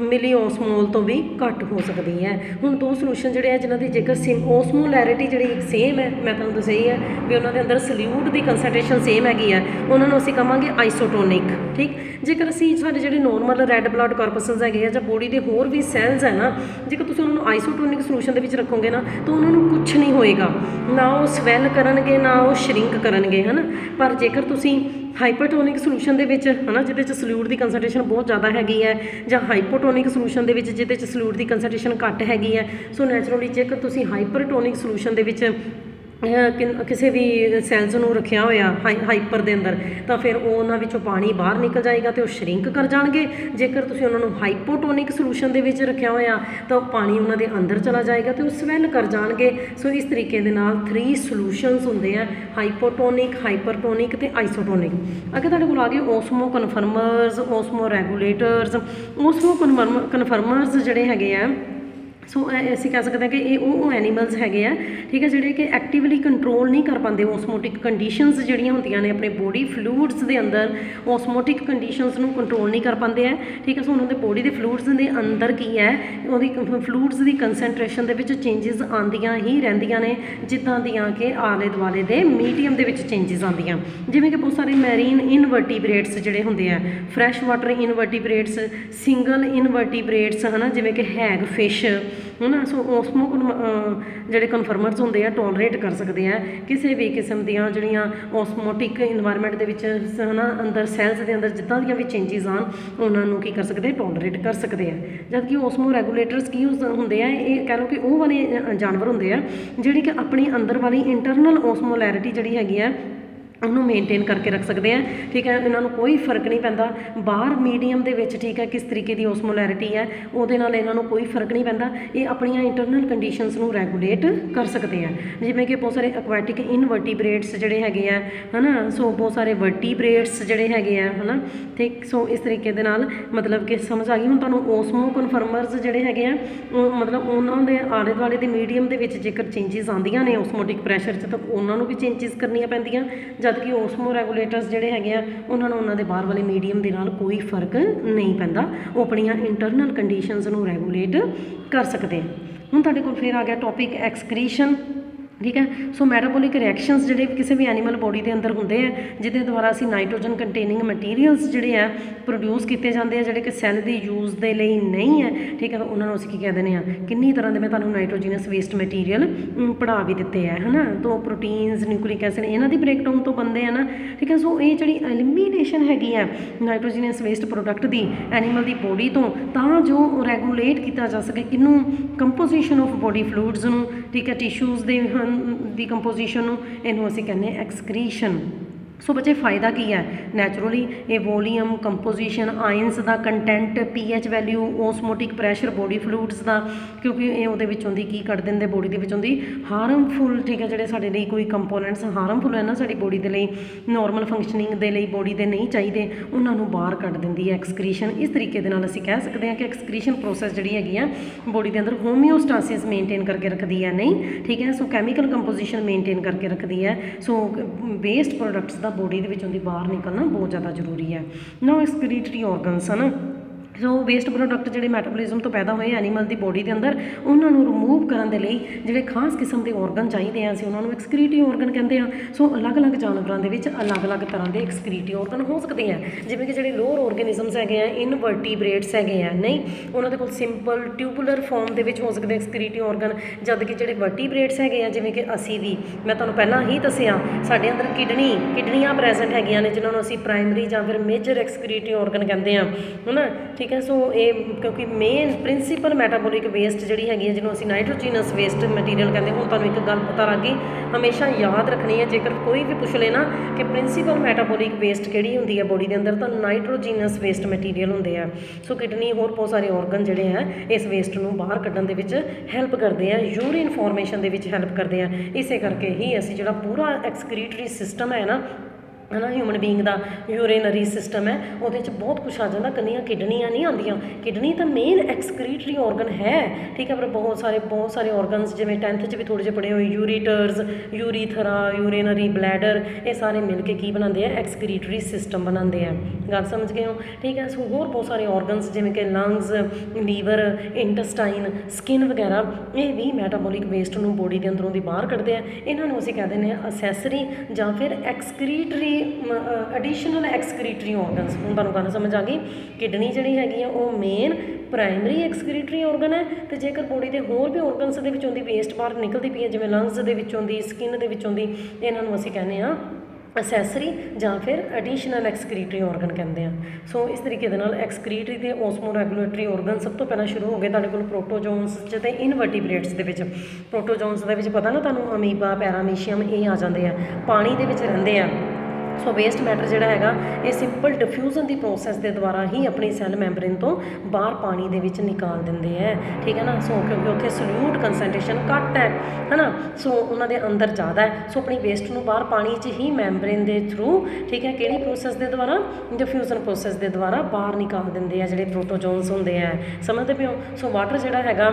ਮਿਲੀ ਓਸਮੋਲ ਤੋਂ ਵੀ ਘੱਟ ਹੋ ਸਕਦੀ ਹੈ। ਹੁਣ ਦੋ ਸੋਲੂਸ਼ਨ ਜਿਹੜੇ ਆ, ਜਿਨ੍ਹਾਂ ਦੀ ਜੇਕਰ ਸੇਮ ਓਸਮੋਲੈਰਿਟੀ ਜਿਹੜੀ ਸੇਮ ਹੈ, ਮੈਂ ਤੁਹਾਨੂੰ ਦੱਸਿਆ ਹੀ ਹੈ ਵੀ ਉਹਨਾਂ ਦੇ ਅੰਦਰ ਸਲਿਊਟ ਦੀ ਕਨਸੈਂਟ੍ਰੇਸ਼ਨ ਸੇਮ ਹੈਗੀ ਹੈ ਉਹਨਾਂ ਨੂੰ ਅਸੀਂ ਕਹਾਂਗੇ ਆਈਸੋਟੋਨਿਕ ਠੀਕ? ਜੇਕਰ ਅਸੀਂ ਸਾਡੇ ਜਿਹੜੇ ਨੋਰਮਲ ਰੈੱਡ ਬਲੱਡ ਕਾਰਪਸਨਸ ਹੈਗੇ ਆ ਜਾਂ ਬੋਡੀ ਦੇ ਹੋਰ ਵੀ ਸੈਲਸ ਹੈ ਨਾ, ਜੇਕਰ ਤੁਸੀਂ ਉਹਨਾਂ ਨੂੰ ਆਈਸੋਟੋਨਿਕ ਸੋਲੂਸ਼ਨ ਦੇ ਵਿੱਚ ਰੱਖੋਗੇ ਨਾ, ਤਾਂ ਉਹਨਾਂ ਨੂੰ ਕੁਝ ਨਹੀਂ ਹੋਏਗਾ। ਨਾ ਉਹ ਸਵੈਲ ਕਰਨਗੇ, ਨਾ ਉਹ ਸ਼ਰਿੰਕ ਕਰਨਗੇ, ਹਨਾ? ਪਰ ਜੇਕਰ ਤੁਸੀਂ ਹਾਈਪਰਟੋਨਿਕ ਸੋਲੂਸ਼ਨ ਦੇ ਵਿੱਚ, ਹਨਾ, ਜਿਹਦੇ ਚ ਸੋਲਿਊਟ ਦੀ ਕਨਸੈਂਟ੍ਰੇਸ਼ਨ ਬਹੁਤ ਜ਼ਿਆਦਾ ਹੈਗੀ ਹੈ, ਜਾਂ ਹਾਈਪੋਟੋਨਿਕ ਸੋਲੂਸ਼ਨ ਦੇ ਵਿੱਚ ਜਿਹਦੇ ਚ ਸੋਲਿਊਟ ਦੀ ਕਨਸੈਂਟ੍ਰੇਸ਼ਨ ਘੱਟ ਹੈਗੀ ਹੈ ਸੋ ਨੈਚੁਰਲੀ ਜੇਕਰ ਤੁਸੀਂ ਹਾਈਪਰਟੋਨਿਕ ਸੋਲੂਸ਼ਨ ਦੇ ਵਿੱਚ ਕਿਸੇ ਵੀ ਸੈਲਸ ਨੂੰ ਰੱਖਿਆ ਹੋਇਆ ਹਾਈ, ਹਾਈਪਰ ਦੇ ਅੰਦਰ, ਤਾਂ ਫਿਰ ਉਹ ਉਹਨਾਂ ਵਿੱਚੋਂ ਪਾਣੀ ਬਾਹਰ ਨਿਕਲ ਜਾਏਗਾ ਤੇ ਉਹ ਸ਼ਰਿੰਕ ਕਰ ਜਾਣਗੇ। ਜੇਕਰ ਤੁਸੀਂ ਉਹਨਾਂ ਨੂੰ ਹਾਈਪੋਟੋਨਿਕ ਸੋਲੂਸ਼ਨ ਦੇ ਵਿੱਚ ਰੱਖਿਆ ਹੋਇਆ, ਤਾਂ ਉਹ ਪਾਣੀ ਉਹਨਾਂ ਦੇ ਅੰਦਰ ਚਲਾ ਜਾਏਗਾ ਤੇ ਉਹ ਸਵੈਲ ਕਰ ਜਾਣਗੇ। ਸੋ ਇਸ ਤਰੀਕੇ ਦੇ ਨਾਲ 3 ਸੋਲੂਸ਼ਨਸ ਹੁੰਦੇ ਆ, ਹਾਈਪੋਟੋਨਿਕ, ਹਾਈਪਰਟੋਨਿਕ ਤੇ ਆਈਸੋਟੋਨਿਕ। ਅੱਗੇ ਤੁਹਾਡੇ ਕੋਲ ਆ ਗਏ ਓਸਮੋ ਕਨਫਰਮਰਸ ਓਸਮੋ ਰੈਗੂਲੇਟਰਸ ਓਸਮੋ ਕਨਫਰਮਰਸ ਜਿਹੜੇ ਹੈਗੇ ਆ ਸੋ ਇਹ ਅਸੀਂ ਕਹਿ ਸਕਦੇ ਹਾਂ ਕਿ ਇਹ ਉਹ ਐਨੀਮਲਸ ਹੈਗੇ ਆ, ਠੀਕ ਹੈ, ਜਿਹੜੇ ਕਿ ਐਕਟਿਵਲੀ ਕੰਟਰੋਲ ਨਹੀਂ ਕਰ ਪਾਉਂਦੇ ਓਸਮੋਟਿਕ ਕੰਡੀਸ਼ਨਸ ਜਿਹੜੀਆਂ ਹੁੰਦੀਆਂ ਨੇ ਆਪਣੇ ਬੋਡੀ ਫਲੂਇਡਸ ਦੇ ਅੰਦਰ ਓਸਮੋਟਿਕ ਕੰਡੀਸ਼ਨਸ ਨੂੰ ਕੰਟਰੋਲ ਨਹੀਂ ਕਰ ਪਾਉਂਦੇ ਆ, ਠੀਕ ਹੈ, ਸੋ ਉਹਨਾਂ ਦੇ ਬੋਡੀ ਦੇ ਫਲੂਇਡਸ ਦੇ ਅੰਦਰ ਕੀ ਹੈ, ਉਹਦੀ ਫਲੂਇਡਸ ਦੀ ਕਨਸੈਂਟ੍ਰੇਸ਼ਨ ਦੇ ਵਿੱਚ ਚੇਂਜਸ ਆਉਂਦੀਆਂ ਹੀ ਰਹਿੰਦੀਆਂ ਨੇ, ਜਿੱਦਾਂ ਦੀਆਂ ਕਿ ਆਲੇ ਦੁਆਲੇ ਦੇ ਮੀਡੀਅਮ ਦੇ ਵਿੱਚ ਚੇਂਜਸ ਆਉਂਦੀਆਂ। ਜਿਵੇਂ ਕਿ ਬਹੁਤ ਸਾਰੇ ਮੈਰੀਨ ਇਨਵਰਟੀਬ੍ਰੇਟਸ ਜਿਹੜੇ ਹੁੰਦੇ ਆ fresh water invertebrates single invertebrates ਹਨਾ, ਜਿਵੇਂ ਕਿ ਹੈਗ ਫਿਸ਼ ਹਨਾ ਸੋ ਉਸ ਨੂੰ ਜਿਹੜੇ ਕਨਫਰਮਰਸ ਹੁੰਦੇ ਆ ਟੋਲਰੇਟ ਕਰ ਸਕਦੇ ਆ। ਕਿਸੇ ਵੀ ਕਿਸਮ ਦੀਆਂ ਜਿਹੜੀਆਂ ਆਸਮੋਟਿਕ এনवायरमेंट ਦੇ ਵਿੱਚ ਹਨਾ, ਅੰਦਰ ਸੈਲਸ ਦੇ ਅੰਦਰ ਜਿੱਦਾਂ ਦੀਆਂ ਵੀ ਚੇਂਜਸ ਆਣ ਉਹਨਾਂ ਨੂੰ ਕੀ ਕਰ ਸਕਦੇ ਟੋਲਰੇਟ ਕਰ ਸਕਦੇ ਆ। ਜਦਕਿ ਆਸਮੋ ਰੈਗੂਲੇਟਰਸ ਕੀ ਹੁੰਦੇ ਆ, ਇਹ ਕਹ ਲਓ ਕਿ ਉਹ ਵਾਲੇ ਜਾਨਵਰ ਹੁੰਦੇ ਆ, ਜਿਹੜੇ ਕਿ ਆਪਣੇ ਅੰਦਰ ਵਾਲੀ ਇੰਟਰਨਲ ਆਸਮੋਲੈਰਿਟੀ ਜਿਹੜੀ ਹੈਗੀ ਆ ਉਹਨੂੰ ਮੇਨਟੇਨ ਕਰਕੇ ਰੱਖ ਸਕਦੇ ਆ। ਠੀਕ ਹੈ, ਇਹਨਾਂ ਨੂੰ ਕੋਈ ਫ਼ਰਕ ਨਹੀਂ ਪੈਂਦਾ। ਬਾਹਰ ਮੀਡੀਅਮ ਦੇ ਵਿੱਚ ਠੀਕ ਹੈ, ਕਿਸ ਤਰੀਕੇ ਦੀ ਓਸਮੋਲੈਰਿਟੀ ਹੈ, ਉਹਦੇ ਨਾਲ ਇਹਨਾਂ ਨੂੰ ਕੋਈ ਫ਼ਰਕ ਨਹੀਂ ਪੈਂਦਾ। ਇਹ ਆਪਣੀਆਂ ਇੰਟਰਨਲ ਕੰਡੀਸ਼ਨਸ ਨੂੰ ਰੈਗੂਲੇਟ ਕਰ ਸਕਦੇ ਆ। ਜਿਵੇਂ ਕਿ ਬਹੁਤ ਸਾਰੇ ਐਕਵਾਟਿਕ ਇਨਵਰਟੀਬ੍ਰੇਟਸ ਜਿਹੜੇ ਹੈਗੇ ਆ, ਹਨਾ? ਸੋ ਬਹੁਤ ਸਾਰੇ ਵਰਟੀਬ੍ਰੇਟਸ ਜਿਹੜੇ ਹੈਗੇ ਆ, ਹਨਾ? ਤੇ ਸੋ ਇਸ ਤਰੀਕੇ ਦੇ ਨਾਲ ਮਤਲਬ ਕਿ ਸਮਝ ਆ ਗਈ। ਹੁਣ ਤੁਹਾਨੂੰ ਓਸਮੋ ਕਨਫਰਮਰਸ ਜਿਹੜੇ ਹੈਗੇ ਆ, ਉਹ ਮਤਲਬ ਉਹਨਾਂ ਦੇ ਆਲੇ ਦੁਆਲੇ ਦੇ ਮੀਡੀਅਮ ਦੇ ਵਿੱਚ ਜੇਕਰ ਚੇਂਜਸ ਆਉਂਦੀਆਂ ਨੇ ਓਸਮੋਟਿਕ ਪ੍ਰੈਸ਼ਰ 'ਚ, ਤਾਂ ਉਹਨਾਂ ਨੂੰ ਵੀ ਚੇਂਜਸ ਕਰਨੀਆਂ ਪੈਂਦੀਆਂ। ਜਦ ਕਿ ਓਸਮੋ ਰੈਗੂਲੇਟਰਸ ਜਿਹੜੇ ਹੈਗੇ ਆ, ਉਹਨਾਂ ਨੂੰ ਉਹਨਾਂ ਦੇ ਬਾਹਰ ਵਾਲੇ ਮੀਡੀਅਮ ਦੇ ਨਾਲ ਕੋਈ ਫ਼ਰਕ ਨਹੀਂ ਪੈਂਦਾ। ਉਹ ਆਪਣੀਆਂ ਇੰਟਰਨਲ ਕੰਡੀਸ਼ਨਸ ਨੂੰ ਰੈਗੂਲੇਟ ਕਰ ਸਕਦੇ ਹੁਣ ਤੁਹਾਡੇ ਕੋਲ ਫਿਰ ਆ ਗਿਆ ਟੌਪਿਕ ਐਕਸਕ੍ਰੀਸ਼ਨ ਠੀਕ ਹੈ? ਸੋ ਮੈਟਾਬੋਲਿਕ ਰਿਐਕਸ਼ਨਸ ਜਿਹੜੇ ਕਿਸੇ ਵੀ ਐਨੀਮਲ ਬੋਡੀ ਦੇ ਅੰਦਰ ਹੁੰਦੇ ਆ, ਜਿਹਦੇ ਦੁਆਰਾ ਅਸੀਂ ਨਾਈਟ੍ਰੋਜਨ ਕੰਟੇਨਿੰਗ ਮਟੀਰੀਅਲਸ ਜਿਹੜੇ ਆ ਪ੍ਰੋਡਿਊਸ ਕੀਤੇ ਜਾਂਦੇ ਆ, ਜਿਹੜੇ ਕਿ ਸੈੱਲ ਦੀ ਯੂਜ਼ ਦੇ ਲਈ ਨਹੀਂ ਹੈ ਠੀਕ ਹੈ? ਉਹਨਾਂ ਨੂੰ ਅਸੀਂ ਕੀ ਕਹਿ ਦਿੰਦੇ ਆ? ਕਿੰਨੀ ਤਰ੍ਹਾਂ ਦੇ ਮੈਂ ਤੁਹਾਨੂੰ ਨਾਈਟ੍ਰੋਜਨਸ ਵੇਸਟ ਮਟੀਰੀਅਲ ਪੜ੍ਹਾ ਵੀ ਦਿੱਤੇ ਆ, ਹਨਾ? ਤੋਂ ਪ੍ਰੋਟੀਨਸ ਨਿਊਕਲਿਕ ਐਸਿਡ ਇਹਨਾਂ ਦੀ ਬ੍ਰੇਕਡਾਊਨ ਤੋਂ ਬੰਦੇ ਆ ਨਾ, ਠੀਕ ਹੈ? ਸੋ ਇਹ ਜਿਹੜੀ ਐਲੀਮੀਨੇਸ਼ਨ ਹੈਗੀ ਆ ਨਾਈਟ੍ਰੋਜਨਸ ਵੇਸਟ ਪ੍ਰੋਡਕਟ ਦੀ ਐਨੀਮਲ ਦੀ ਬੋਡੀ ਤੋਂ, ਤਾਂ ਜੋ ਰੈਗੂਲੇਟ ਕੀਤਾ ਜਾ ਸਕੇ ਕਿਨੂੰ ਕੰਪੋਜੀਸ਼ਨ ਆਫ ਬੋਡੀ ਫਲੂਇਡਸ ਨੂੰ, ਠੀਕ ਹੈ? ਟਿਸ਼ੂਜ਼ ਦੇ ਦੀ ਕੰਪੋਜੀਸ਼ਨ ਨੂੰ ਇਹਨੂੰ ਅਸੀਂ ਕਹਿੰਦੇ ਐਕਸਕ੍ਰੀਸ਼ਨ ਸੋ ਬੱਚੇ, ਫਾਇਦਾ ਕੀ ਹੈ? ਨੈਚੁਰਲੀ ਇਹ ਵੋਲੀਅਮ ਕੰਪੋਜੀਸ਼ਨ ਆਇਨਸ ਦਾ content pH value osmotic pressure body fluids ਦਾ, ਕਿਉਂਕਿ ਇਹ ਉਹਦੇ ਵਿੱਚੋਂ ਦੀ ਕੀ ਕੱਢ ਦਿੰਦੇ? ਬੋਡੀ ਦੇ ਵਿੱਚੋਂ ਦੀ ਹਾਰਮਫੁਲ ਠੀਕ ਹੈ, ਜਿਹੜੇ ਸਾਡੇ ਲਈ ਕੋਈ ਕੰਪੋਨੈਂਟਸ ਹਾਰਮਫੁਲ ਹੈ ਨਾ, ਸਾਡੀ ਬੋਡੀ ਦੇ ਲਈ ਨਾਰਮਲ ਫੰਕਸ਼ਨਿੰਗ ਦੇ ਲਈ ਬੋਡੀ ਦੇ ਨਹੀਂ ਚਾਹੀਦੇ, ਉਹਨਾਂ ਨੂੰ ਬਾਹਰ ਕੱਢ ਦਿੰਦੀ ਹੈ ਐਕਸਕ੍ਰੀਸ਼ਨ ਇਸ ਤਰੀਕੇ ਦੇ ਨਾਲ ਅਸੀਂ ਕਹਿ ਸਕਦੇ ਹਾਂ ਕਿ ਐਕਸਕ੍ਰੀਸ਼ਨ ਪ੍ਰੋਸੈਸ ਜਿਹੜੀ ਹੈਗੀ ਆ ਬੋਡੀ ਦੇ ਅੰਦਰ ਹੋਮਿਓਸਟਾਸਿਸ ਮੇਨਟੇਨ ਕਰਕੇ ਰੱਖਦੀ ਹੈ। ਨਹੀਂ, ਠੀਕ ਹੈ ਸੋ ਕੈਮੀਕਲ ਕੰਪੋਜੀਸ਼ਨ ਮੇਨਟੇਨ ਕਰਕੇ ਰੱਖਦੀ ਹੈ। ਸੋ ਵੇਸਟ ਪ੍ਰੋਡਕਟਸ ਦਾ ਬੋਡੀ ਦੇ ਵਿੱਚ ਉਹਦੀ ਬਾਹਰ ਨਿਕਲਣਾ ਬਹੁਤ ਜ਼ਿਆਦਾ ਜ਼ਰੂਰੀ ਹੈ। ਨਾਓ ਐਕਸਕ੍ਰੀਟਰੀ ਆਰਗਨਸ ਹਨ ਸੋ ਵੇਸਟ ਪ੍ਰੋਡਕਟ ਜਿਹੜੇ ਮੈਟਾਬੋਲਿਜ਼ਮ ਤੋਂ ਪੈਦਾ ਹੋਏ ਐਨੀਮਲ ਦੀ ਬੋਡੀ ਦੇ ਅੰਦਰ, ਉਹਨਾਂ ਨੂੰ ਰਿਮੂਵ ਕਰਨ ਦੇ ਲਈ ਜਿਹੜੇ ਖਾਸ ਕਿਸਮ ਦੇ ਆਰਗਨ ਚਾਹੀਦੇ ਆ, ਅਸੀਂ ਉਹਨਾਂ ਨੂੰ ਐਕਸਕ੍ਰੀਟਿਵ ਆਰਗਨ ਕਹਿੰਦੇ ਆ। ਸੋ ਅਲੱਗ-ਅਲੱਗ ਜਾਨਵਰਾਂ ਦੇ ਵਿੱਚ ਅਲੱਗ-ਅਲੱਗ ਤਰ੍ਹਾਂ ਦੇ ਐਕਸਕ੍ਰੀਟਿਵ ਆਰਗਨ ਹੋ ਸਕਦੇ ਆ। ਜਿਵੇਂ ਕਿ ਜਿਹੜੇ ਲੋਅਰ ਆਰਗੇਨਿਜ਼ਮਸ ਹੈਗੇ ਆ ਇਨਵਰਟੀਬ੍ਰੇਟਸ ਹੈਗੇ ਆ, ਨਹੀਂ, ਉਹਨਾਂ ਦੇ ਕੋਲ ਸਿੰਪਲ ਟਿਊਬੂਲਰ ਫਾਰਮ ਦੇ ਵਿੱਚ ਹੋ ਸਕਦੇ ਐਕਸਕ੍ਰੀਟਿਵ ਆਰਗਨ ਜਦ ਕਿ ਜਿਹੜੇ ਵਰਟੀਬ੍ਰੇਟਸ ਹੈਗੇ ਆ, ਜਿਵੇਂ ਕਿ ਅਸੀਂ ਵੀ, ਮੈਂ ਤੁਹਾਨੂੰ ਪਹਿਲਾਂ ਹੀ ਦੱਸਿਆ, ਸਾਡੇ ਅੰਦਰ ਕਿਡਨੀ, ਕਿਡਨੀਆਂ ਪ੍ਰੈਜ਼ੈਂਟ ਹੈਗੀਆਂ ਨੇ, ਜਿਨ੍ਹਾਂ ਨੂੰ ਅਸੀਂ ਪ੍ਰਾਇਮਰੀ ਜਾਂ ਫਿਰ ਮੇਜਰ ਐਕਸਕ੍ਰੀਟਿਵ ਆਰਗਨ ਕਹਿੰਦੇ ਆ, ਹਨਾ? ਠੀਕ ਠੀਕ ਹੈ ਸੋ ਇਹ ਕਿਉਂਕਿ ਮੇਨ ਪ੍ਰਿੰਸੀਪਲ ਮੈਟਾਬੋਲਿਕ ਵੇਸਟ ਜਿਹੜੀ ਹੈਗੀ ਹੈ, ਜਿਹਨੂੰ ਅਸੀਂ ਨਾਈਟ੍ਰੋਜੀਨਸ ਵੇਸਟ ਮਟੀਰੀਅਲ ਕਹਿੰਦੇ ਹੁਣ ਤੁਹਾਨੂੰ ਇੱਕ ਗੱਲ ਪਤਾ ਲੱਗ ਗਈ। ਹਮੇਸ਼ਾ ਯਾਦ ਰੱਖਣੀ ਹੈ, ਜੇਕਰ ਕੋਈ ਵੀ ਪੁੱਛ ਲੈਣਾ ਕਿ ਪ੍ਰਿੰਸੀਪਲ ਮੈਟਾਬੋਲਿਕ ਵੇਸਟ ਕਿਹੜੀ ਹੁੰਦੀ ਹੈ ਬੋਡੀ ਦੇ ਅੰਦਰ, ਤਾਂ ਨਾਈਟ੍ਰੋਜੀਨਸ ਵੇਸਟ ਮਟੀਰੀਅਲ ਹੁੰਦੇ ਆ। ਸੋ ਕਿਡਨੀ ਹੋਰ ਬਹੁਤ ਸਾਰੇ ਆਰਗਨ ਜਿਹੜੇ ਆ, ਇਸ ਵੇਸਟ ਨੂੰ ਬਾਹਰ ਕੱਢਣ ਦੇ ਵਿੱਚ ਹੈਲਪ ਕਰਦੇ ਆ ਯੂਰੀਨ ਫਾਰਮੇਸ਼ਨ ਦੇ ਵਿੱਚ ਹੈਲਪ ਕਰਦੇ ਆ। ਇਸੇ ਕਰਕੇ ਹੀ ਅਸੀਂ ਜਿਹੜਾ ਪੂਰਾ ਐਕਸਕ੍ਰੀਟਰੀ ਸਿਸਟਮ ਹੈ ਨਾ ਹੈ ਨਾ ਹਿਊਮਨ ਬੀਇੰਗ ਦਾ ਯੂਰੀਨਰੀ ਸਿਸਟਮ ਹੈ, ਉਹਦੇ 'ਚ ਬਹੁਤ ਕੁਝ ਆ ਜਾਂਦਾ, ਕੰਨੀਆਂ ਕਿਡਨੀਆਂ ਨਹੀਂ ਆਉਂਦੀਆਂ। ਕਿਡਨੀ ਤਾਂ ਮੇਨ ਐਕਸਕਰੀਟਰੀ ਆਰਗਨ ਹੈ, ਠੀਕ ਹੈ, ਪਰ ਬਹੁਤ ਸਾਰੇ ਬਹੁਤ ਸਾਰੇ ਆਰਗਨਸ ਜਿਵੇਂ 10th 'ਚ ਵੀ ਥੋੜੇ ਜਿਹੇ ਪੜੇ ਹੋਏ ਯੂਰੀਟਰਸ ਯੂਰੀਥਰਾ ਯੂਰੀਨਰੀ ਬਲੈਡਰ ਇਹ ਸਾਰੇ ਮਿਲ ਕੇ ਕੀ ਬਣਾਉਂਦੇ ਆ ਐਕਸਕਰੀਟਰੀ ਸਿਸਟਮ ਬਣਾਉਂਦੇ ਆ। ਗੱਲ ਸਮਝ ਗਏ ਹੋ? ਠੀਕ ਹੈ, ਸੋ ਹੋਰ ਬਹੁਤ ਸਾਰੇ ਆਰਗਨਸ ਜਿਵੇਂ ਕਿ ਲੰਗਸ ਲੀਵਰ ਇੰਟੈਸਟਾਈਨ ਸਕਿਨ ਵਗੈਰਾ, ਇਹ ਵੀ ਮੈਟਾਬੋਲਿਕ ਵੇਸਟ ਨੂੰ ਬੋਡੀ ਦੇ ਅੰਦਰੋਂ ਦੀ ਬਾਹਰ ਕੱਢਦੇ ਆ। ਇਹਨਾਂ ਨੂੰ ਅਸੀਂ ਕਹਿੰਦੇ ਨੇ ਅਸੈਸਰੀ ਜਾਂ ਫਿਰ ਐਕਸਕਰੀਟਰੀ ਐਡੀਸ਼ਨਲ ਐਕਸਕ੍ਰੀਟਰੀ ਆਰਗਨਸ ਹੁਣ ਤੁਹਾਨੂੰ ਗੱਲ ਸਮਝ ਆ ਗਈ, ਕਿਡਨੀ ਜਿਹੜੀ ਹੈਗੀ ਆ, ਉਹ ਮੇਨ ਪ੍ਰਾਇਮਰੀ ਐਕਸਕ੍ਰੀਟਰੀ ਆਰਗਨ ਹੈ, ਤੇ ਜੇਕਰ ਬੋਡੀ ਦੇ ਹੋਰ ਵੀ ਆਰਗਨਸ ਦੇ ਵਿੱਚੋਂ ਦੀ ਵੇਸਟ ਬਾਹਰ ਨਿਕਲਦੀ ਪਈ ਹੈ, ਜਿਵੇਂ ਲੰਗਸ ਦੇ ਵਿੱਚੋਂ ਦੀ ਸਕਿਨ ਦੇ ਵਿੱਚੋਂ ਦੀ ਇਹਨਾਂ ਨੂੰ ਅਸੀਂ ਕਹਿੰਦੇ ਆ ਅਸੈਸਰੀ ਜਾਂ ਫਿਰ ਐਡੀਸ਼ਨਲ ਐਕਸਕ੍ਰੀਟਰੀ ਆਰਗਨ ਕਹਿੰਦੇ ਆ ਸੋ ਇਸ ਤਰੀਕੇ ਦੇ ਨਾਲ ਐਕਸਕ੍ਰੀਟਰੀ ਤੇ ਓਸਮੋ ਰੈਗੂਲੇਟਰੀ ਆਰਗਨ ਸਭ ਤੋਂ ਪਹਿਲਾਂ ਸ਼ੁਰੂ ਹੋ ਗਏ ਤੁਹਾਡੇ ਕੋਲ ਪ੍ਰੋਟੋਜੋਨਸ ਚ ਤੇ ਇਨਵਰਟੀਬ੍ਰੇਟਸ ਦੇ ਵਿੱਚ। ਪ੍ਰੋਟੋਜੋਨਸ ਦੇ ਵਿੱਚ ਪਤਾ ਨਾ ਤੁਹਾਨੂੰ ਅਮੀਬਾ ਪੈਰਾਮੀਸ਼ੀਅਮ ਇਹ ਆ ਜਾਂਦੇ ਆ, ਪਾਣੀ ਦੇ ਵਿੱਚ ਰਹਿੰਦੇ ਆ। ਸੋ ਵੇਸਟ ਮੈਟਰ ਜਿਹੜਾ ਹੈਗਾ, ਇਹ ਸਿੰਪਲ ਡਿਫਿਊਜ਼ਨ ਦੀ ਪ੍ਰੋਸੈਸ ਦੇ ਦੁਆਰਾ ਹੀ ਆਪਣੀ ਸੈੱਲ ਮੈਂਬਰੇਨ ਤੋਂ ਬਾਹਰ ਪਾਣੀ ਦੇ ਵਿੱਚ ਨਿਕਾਲ ਦਿੰਦੇ ਹੈ। ਠੀਕ ਹੈ ਨਾ? ਸੋ ਕਿਉਂਕਿ ਉੱਥੇ ਸੋਲਿਊਟ ਕਨਸੈਂਟ੍ਰੇਸ਼ਨ ਘੱਟ ਹੈ, ਹਨਾ? ਸੋ ਉਹਨਾਂ ਦੇ ਅੰਦਰ ਜ਼ਿਆਦਾ ਹੈ। ਸੋ ਆਪਣੀ ਵੇਸਟ ਨੂੰ ਬਾਹਰ ਪਾਣੀ 'ਚ ਹੀ ਮੈਂਬਰੇਨ ਦੇ ਥਰੂ ਠੀਕ ਹੈ? ਕਿਹੜੀ ਪ੍ਰੋਸੈਸ ਦੇ ਦੁਆਰਾ? ਡਿਫਿਊਜ਼ਨ ਪ੍ਰੋਸੈਸ ਦੇ ਦੁਆਰਾ ਬਾਹਰ ਨਿਕਾਲ ਦਿੰਦੇ ਆ ਜਿਹੜੇ ਪ੍ਰੋਟੋਜੋਨਸ ਹੁੰਦੇ ਆ। ਸਮਝਦੇ ਪਿਓ ਸੋ ਵਾਟਰ ਜਿਹੜਾ ਹੈਗਾ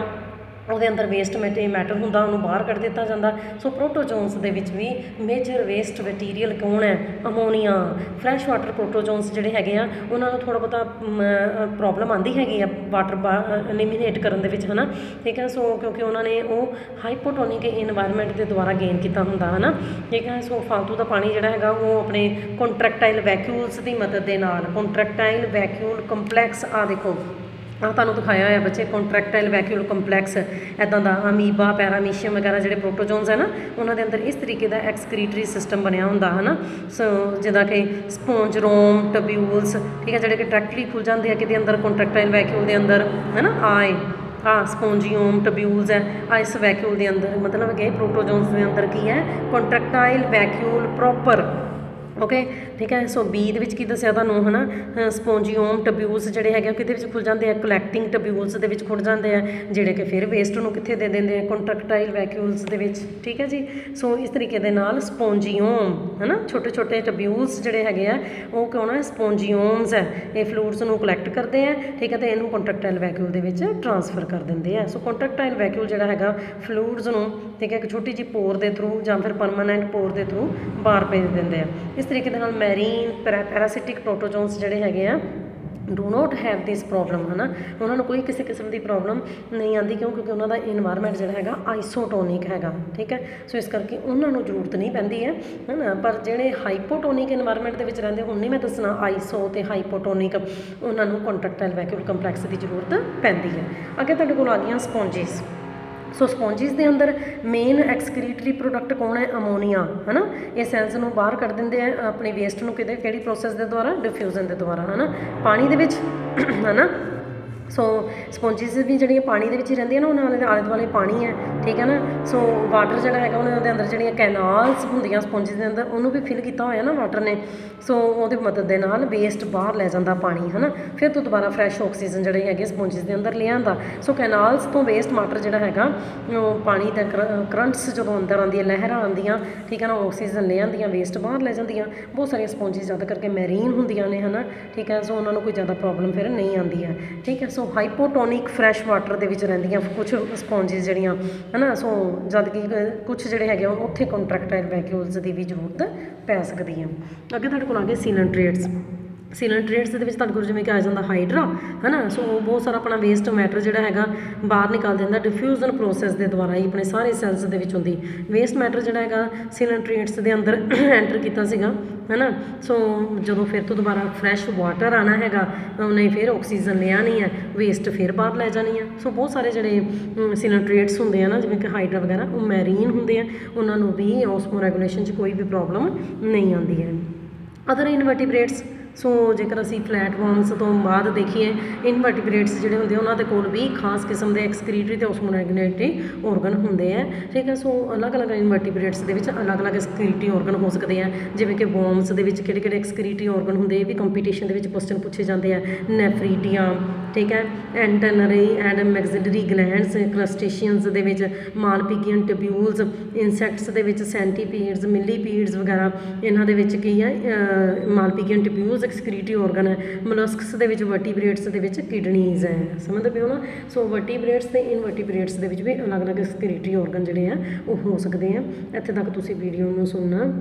ਉਹਦੇ ਅੰਦਰ ਵੇਸਟ ਮੈਟਰ ਹੁੰਦਾ, ਉਹਨੂੰ ਬਾਹਰ ਕੱਢ ਦਿੱਤਾ ਜਾਂਦਾ। ਸੋ ਪ੍ਰੋਟੋਜੋਨਸ ਦੇ ਵਿੱਚ ਵੀ ਮੇਜਰ ਵੇਸਟ ਮਟੀਰੀਅਲ ਕੌਣ ਹੈ? ਅਮੋਨੀਆ ਫਰੈਸ਼ ਵਾਟਰ ਪ੍ਰੋਟੋਜੋਨਸ ਜਿਹੜੇ ਹੈਗੇ ਆ, ਉਹਨਾਂ ਨੂੰ ਥੋੜਾ ਬਤਾ ਪ੍ਰੋਬਲਮ ਆਂਦੀ ਹੈਗੀ ਆ ਵਾਟਰ ਐਲੀਮੀਨੇਟ ਕਰਨ ਦੇ ਵਿੱਚ, ਹਨਾ? ਠੀਕ ਹੈ? ਸੋ ਕਿਉਂਕਿ ਉਹਨਾਂ ਨੇ ਉਹ ਹਾਈਪੋਟੋਨਿਕ এনवायरमेंट ਦੇ ਦੁਆਰਾ ਗੇਨ ਕੀਤਾ ਹੁੰਦਾ, ਹਨਾ? ਠੀਕ ਹੈ? ਸੋ ਫਾਲਤੂ ਦਾ ਪਾਣੀ ਜਿਹੜਾ ਹੈਗਾ, ਉਹ ਆਪਣੇ ਕੰਟਰੈਕਟਾਈਲ ਵੈਕਿਊਲਸ ਦੀ ਮਦਦ ਦੇ ਨਾਲ ਕੰਟਰੈਕਟਾਈਲ ਵੈਕਿਊਲ ਕੰਪਲੈਕਸ ਆ ਦੇਖੋ। ਆ ਤੁਹਾਨੂੰ ਦਿਖਾਇਆ ਹੋਇਆ ਬੱਚੇ ਕੰਟਰੈਕਟਾਈਲ ਵੈਕਿਊਲ ਕੰਪਲੈਕਸ ਐਦਾਂ ਦਾ ਅਮੀਬਾ ਪੈਰਾਮੀਸ਼ੀਅਮ ਵਗੈਰਾ ਜਿਹੜੇ ਪ੍ਰੋਟੋਜੋਨਸ ਹੈ ਨਾ, ਉਹਨਾਂ ਦੇ ਅੰਦਰ ਇਸ ਤਰੀਕੇ ਦਾ ਐਕਸਕਰੀਟਰੀ ਸਿਸਟਮ ਬਣਿਆ ਹੁੰਦਾ ਹੈ ਨਾ ਸੋ ਜਿੱਦਾਂ ਕਿ ਸਪੌਂਜ ਰੋਮ ਟਬਿਊਲਸ ਠੀਕ ਹੈ, ਜਿਹੜੇ ਕਿ ਡਾਇਰੈਕਟਲੀ ਖੁੱਲ ਜਾਂਦੇ ਆ ਕਿਤੇ ਅੰਦਰ ਕੰਟਰੈਕਟਾਈਲ ਵੈਕਿਊਲ ਦੇ ਅੰਦਰ ਹੈ ਨਾ ਆਏ ਆ ਸਪੌਂਜੀਓਮ ਟਬਿਊਲਸ ਹੈ ਆ ਇਸ ਵੈਕਿਊਲ ਦੇ ਅੰਦਰ, ਮਤਲਬ ਕਿ ਪ੍ਰੋਟੋਜੋਨਸ ਦੇ ਅੰਦਰ ਕੀ ਹੈ? Contractile vacuole proper okay? ਠੀਕ ਹੈ, ਸੋ ਬੀ ਦੇ ਵਿੱਚ ਕੀ ਦੱਸਿਆ ਤੁਹਾਨੂੰ, ਹਨਾ? ਸਪੋਂਜੀਓਮ ਟਬਿਊਲਸ ਜਿਹੜੇ ਹੈਗੇ ਉਹ ਕਿਤੇ ਵਿੱਚ ਖੁੱਲ ਜਾਂਦੇ ਆ? ਕਲੈਕਟਿੰਗ ਟਬਿਊਲਸ ਦੇ ਵਿੱਚ ਖੁੱਲ ਜਾਂਦੇ ਆ, ਜਿਹੜੇ ਕਿ ਫਿਰ ਵੇਸਟ ਨੂੰ ਕਿੱਥੇ ਦੇ ਦਿੰਦੇ ਆ? ਕੰਟਰੈਕਟਾਈਲ ਵੈਕਿਊਲਸ ਦੇ ਵਿੱਚ, ਠੀਕ ਹੈ ਜੀ? ਸੋ ਇਸ ਤਰੀਕੇ ਦੇ ਨਾਲ ਸਪੌਂਜੀਓਮ ਹਨਾ? ਛੋਟੇ ਛੋਟੇ ਟਬਿਊਲਸ ਜਿਹੜੇ ਹੈਗੇ ਆ, ਉਹ ਕਿਉਂ ਨਾ ਸਪੋਂਜੀਓਮਸ ਹੈ ਇਹ ਫਲੂਇਡਸ ਨੂੰ ਕਲੈਕਟ ਕਰਦੇ ਆ, ਠੀਕ ਹੈ, ਤੇ ਇਹਨੂੰ ਕੰਟਰੈਕਟਾਈਲ ਵੈਕਿਊਲ ਦੇ ਵਿੱਚ ਟ੍ਰਾਂਸਫਰ ਕਰ ਦਿੰਦੇ ਆ। ਸੋ ਕੰਟਰੈਕਟਾਈਲ ਵੈਕਿਊਲ ਜਿਹੜਾ ਹੈਗਾ ਫਲੂਇਡਸ ਨੂੰ, ਠੀਕ ਹੈ, ਇੱਕ ਛੋਟੀ ਜਿਹੀ ਪੋਰ ਦੇ ਥਰੂ ਜਾਂ ਫਿਰ ਪਰਮਾਨੈਂਟ ਪੋਰ ਦੇ ਥਰੂ ਬਾਹਰ ਭੇਜ ਦਿੰਦੇ ਆ। ਇਸ ਤਰੀਕੇ ਦੇ ਨਾਲ ਮੈਰੀਨ ਪੈਰਾਸਿਟਿਕ ਪ੍ਰੋਟੋਜੋਨਸ ਜਿਹੜੇ ਹੈਗੇ ਆ do not have this problem ਹਨਾ? ਉਹਨਾਂ ਨੂੰ ਕੋਈ ਕਿਸੇ ਕਿਸਮ ਦੀ ਪ੍ਰੋਬਲਮ ਨਹੀਂ ਆਂਦੀ ਕਿਉਂ? ਕਿਉਂਕਿ ਉਹਨਾਂ ਦਾ এনवायरमेंट ਜਿਹੜਾ ਹੈਗਾ ਆਈਸੋਟੋਨਿਕ ਹੈਗਾ, ਠੀਕ ਹੈ? ਸੋ ਇਸ ਕਰਕੇ ਉਹਨਾਂ ਨੂੰ ਜ਼ਰੂਰਤ ਨਹੀਂ ਪੈਂਦੀ ਹੈ, ਹਨਾ? ਪਰ ਜਿਹੜੇ ਹਾਈਪੋਟੋਨਿਕ এনवायरमेंट ਦੇ ਵਿੱਚ ਰਹਿੰਦੇ, ਹੁਣ ਨਹੀਂ ਮੈਂ ਦੱਸਣਾ ਆਈਸੋ ਤੇ ਹਾਈਪੋਟੋਨਿਕ ਉਹਨਾਂ ਨੂੰ ਕੰਟਰੈਕਟਾਈਲ ਵੈਕਿਊਲ ਕੰਪਲੈਕਸ ਦੀ ਜ਼ਰੂਰਤ ਪੈਂਦੀ ਹੈ। ਅੱਗੇ ਤੁਹਾਡੇ ਕੋਲ ਆ ਗਈਆਂ ਸਪੌਂਜਸ ਸੋ ਸਪੌਂਜਿਸ ਦੇ ਅੰਦਰ ਮੇਨ ਐਕਸਕ੍ਰੀਟਰੀ ਪ੍ਰੋਡਕਟ ਕੌਣ ਹੈ? ਅਮੋਨੀਆ ਹਨਾ? ਇਹ ਸੈਲਸ ਨੂੰ ਬਾਹਰ ਕੱਢ ਦਿੰਦੇ ਆ, ਆਪਣੀ ਵੇਸਟ ਨੂੰ ਕਿਤੇ, ਕਿਹੜੀ ਪ੍ਰੋਸੈਸ ਦੇ ਦੁਆਰਾ? ਡਿਫਿਊਜ਼ਨ ਦੇ ਦੁਆਰਾ, ਹਨਾ? ਪਾਣੀ ਦੇ ਵਿੱਚ, ਹਨਾ? ਸੋ ਸਪੌਂਜਿਸ ਵੀ ਜਿਹੜੀਆਂ ਪਾਣੀ ਦੇ ਵਿੱਚ ਹੀ ਰਹਿੰਦੀਆਂ ਨਾ, ਉਹਨਾਂ ਦੇ ਆਲੇ ਦੁਆਲੇ ਪਾਣੀ ਹੈ, ਠੀਕ ਹੈ ਨਾ? ਸੋ ਵਾਟਰ ਜਿਹੜਾ ਹੈਗਾ, ਉਹਨਾਂ ਦੇ ਅੰਦਰ ਜਿਹੜੀਆਂ ਕੈਨਾਲਸ ਹੁੰਦੀਆਂ ਸਪੌਂਜਿਸ ਦੇ ਅੰਦਰ, ਉਹਨੂੰ ਵੀ ਫਿਲ ਕੀਤਾ ਹੋਇਆ ਨਾ ਵਾਟਰ ਨੇ। ਸੋ ਉਹਦੇ ਮਦਦ ਦੇ ਨਾਲ ਵੇਸਟ ਬਾਹਰ ਲੈ ਜਾਂਦਾ ਪਾਣੀ ਹੈ ਨਾ ਫਿਰ ਤੋਂ ਦੁਬਾਰਾ ਫਰੈਸ਼ ਆਕਸੀਜਨ ਜਿਹੜੇ ਹੈਗੇ ਸਪੌਂਜਿਸ ਦੇ ਅੰਦਰ ਲੈ ਸੋ ਕੈਨਾਲਸ ਤੋਂ ਵੇਸਟ ਵਾਟਰ ਜਿਹੜਾ ਹੈਗਾ, ਉਹ ਪਾਣੀ ਦਾ ਕਰੰਟਸ ਜਦੋਂ ਅੰਦਰ ਆਉਂਦੀਆਂ, ਲਹਿਰਾਂ ਆਉਂਦੀਆਂ, ਠੀਕ ਹੈ ਨਾ? ਆਕਸੀਜਨ ਲੈ ਆਉਂਦੀਆਂ ਵੇਸਟ ਬਾਹਰ ਲੈ ਜਾਂਦੀਆਂ। ਬਹੁਤ ਸਾਰੀਆਂ ਸਪੌਂਜਿਸ ਜ਼ਿਆਦਾ ਕਰਕੇ ਮੈਰੀਨ ਹੁੰਦੀਆਂ ਨੇ ਹੈ ਨਾ ਠੀਕ ਹੈ? ਸੋ ਉਹਨਾਂ ਨੂੰ ਕੋਈ ਜ਼ਿਆਦਾ ਪ੍ਰੋਬਲਮ ਫਿਰ ਨਹੀਂ ਆਉਂਦੀ ਹੈ, ਠੀਕ ਹੈ? ਸੋ ਹਾਈਪੋਟੋਨਿਕ ਫਰੈਸ਼ ਵਾਟਰ ਦੇ ਵਿੱਚ ਰਹਿੰਦੀਆਂ ਕੁਝ ਸਪੌਂਜਿਸ ਜਿਹੜੀਆਂ ਹਨਾ ਸੋ ਜਦ ਕਿ ਕੁਝ ਜਿਹੜੇ ਹੈਗੇ ਆ, ਉੱਥੇ ਕੰਟਰੈਕਟਾਈਲ ਵੈਕਿਊਲਸ ਦੀ ਵੀ ਜ਼ਰੂਰਤ ਪੈ ਸਕਦੀ ਹੈ ਅੱਗੇ ਤੁਹਾਡੇ ਕੋਲ ਆ ਗਏ ਸਿਲੰਟਰੇਟਸ ਸਿਲੰਟਰੇਟਸ ਦੇ ਵਿੱਚ ਤੁਹਾਡੇ ਕੋਲ ਜਿਵੇਂ ਕਿ ਆ ਜਾਂਦਾ ਹਾਈਡਰਾ ਹਨਾ? ਸੋ ਉਹ ਬਹੁਤ ਸਾਰਾ ਆਪਣਾ ਵੇਸਟ ਮੈਟਰ ਜਿਹੜਾ ਹੈਗਾ, ਬਾਹਰ ਨਿਕਲ ਜਾਂਦਾ ਡਿਫਿਊਜ਼ਨ ਪ੍ਰੋਸੈਸ ਦੇ ਦੁਆਰਾ ਹੀ ਆਪਣੇ ਸਾਰੇ ਸੈਲਸ ਦੇ ਵਿੱਚ ਹੁੰਦੀ। ਵੇਸਟ ਮੈਟਰ ਜਿਹੜਾ ਹੈਗਾ ਸਿਲੰਟਰੇਟਸ ਦੇ ਅੰਦਰ ਐਂਟਰ ਕੀਤਾ ਸੀਗਾ, ਹਨਾ? ਸੋ ਜਦੋਂ ਫਿਰ ਤੋਂ ਦੁਬਾਰਾ ਫਰੈਸ਼ ਵਾਟਰ ਆਣਾ ਹੈਗਾ, ਉਹਨੇ ਫਿਰ ਆਕਸੀਜਨ ਲਿਆ ਨਹੀਂ ਹੈ ਵੇਸਟ ਫਿਰ ਬਾਹਰ ਲੈ ਜਾਣੀ ਹੈ। ਸੋ ਬਹੁਤ ਸਾਰੇ ਜਿਹੜੇ ਸਿਲੰਟਰੇਟਸ ਹੁੰਦੇ ਆ ਨਾ, ਜਿਵੇਂ ਕਿ ਹਾਈਡਰਾ ਵਗੈਰਾ, ਉਹ ਮੈਰੀਨ ਹੁੰਦੇ ਆ। ਉਹਨਾਂ ਨੂੰ ਵੀ ਓਸਮੋ ਰੈਗੂਲੇਸ਼ਨ 'ਚ ਕੋਈ ਵੀ ਪ੍ਰੋਬਲਮ ਨਹੀਂ ਆਉਂਦੀ ਹੈ। ਅਦਰ ਇਨਵਰਟੀਬ੍ਰੇਟਸ ਸੋ ਜੇਕਰ ਅਸੀਂ ਪਲੈਟਫਾਰਮਸ ਤੋਂ ਬਾਅਦ ਦੇਖੀਏ ਇਨਵਰਟੀਬ੍ਰੇਟਸ ਜਿਹੜੇ ਹੁੰਦੇ ਉਹਨਾਂ ਦੇ ਕੋਲ ਵੀ ਖਾਸ ਕਿਸਮ ਦੇ ਐਕਸਕਰੀਟਰੀ ਤੇ ਓਸਮੋਰੈਗੂਲੇਟਰੀ ਔਰਗਨ ਹੁੰਦੇ ਆ। ਠੀਕ ਹੈ ਸੋ ਅਲੱਗ-ਅਲੱਗ ਇਨਵਰਟੀਬ੍ਰੇਟਸ ਦੇ ਵਿੱਚ ਅਲੱਗ-ਅਲੱਗ ਐਕਸਕ੍ਰੀਟਰੀ ਔਰਗਨ ਹੋ ਸਕਦੇ ਆ। ਜਿਵੇਂ ਕਿ ਵੋਮਸ ਦੇ ਵਿੱਚ ਕਿਹੜੇ-ਕਿਹੜੇ ਐਕਸਕਰੀਟਰੀ ਔਰਗਨ ਹੁੰਦੇ ਇਹ ਵੀ ਕੰਪੀਟੀਸ਼ਨ ਦੇ ਵਿੱਚ ਕੁਐਸਚਨ ਪੁੱਛੇ ਜਾਂਦੇ ਆ। ਨੈਫਰੀਟੀਆ ਠੀਕ ਹੈ ਐਂਟਨਰੀ ਐਂਡ ਮੈਗਜ਼ਿਲਰੀ ਗਲੈਂਡਸ ਕਰਸਟੇਸ਼ੀਅਨਸ ਦੇ ਵਿੱਚ ਮਾਲਪੀਗੀਅਨ ਟਿਬਿਊਲਸ ਇਨਸੈਕਟਸ ਦੇ ਵਿੱਚ ਸੈਂਟੀਪੀਡਸ ਮਿਲੀਪੀਡਸ ਵਗੈਰਾ, ਇਹਨਾਂ ਦੇ ਵਿੱਚ ਕੀ ਹੈ ਮਾਲਪੀਗੀਅਨ ਟਿਬਿਊਲਸ ਐਕਸਕ੍ਰੀਟਰੀ ਆਰਗਨ ਹੈ ਮੋਲਸਕਸ ਦੇ ਵਿੱਚ ਵਰਟੀਬ੍ਰੇਟਸ ਦੇ ਵਿੱਚ ਕਿਡਨੀਜ਼ ਹੈ। ਸਮਝਦੇ ਪਏ ਹੋ ਨਾ? ਸੋ ਵਰਟੀਬ੍ਰੇਟਸ ਤੇ ਇਨਵਰਟੀਬ੍ਰੇਟਸ ਦੇ ਵਿੱਚ ਵੀ ਅਲੱਗ-ਅਲੱਗ ਐਕਸਕ੍ਰੀਟਰੀ ਆਰਗਨ ਜਿਹੜੇ ਆ, ਉਹ ਹੋ ਸਕਦੇ ਆ। ਇੱਥੇ ਤੱਕ ਤੁਸੀਂ ਵੀਡੀਓ ਨੂੰ ਸੁਣਨਾ।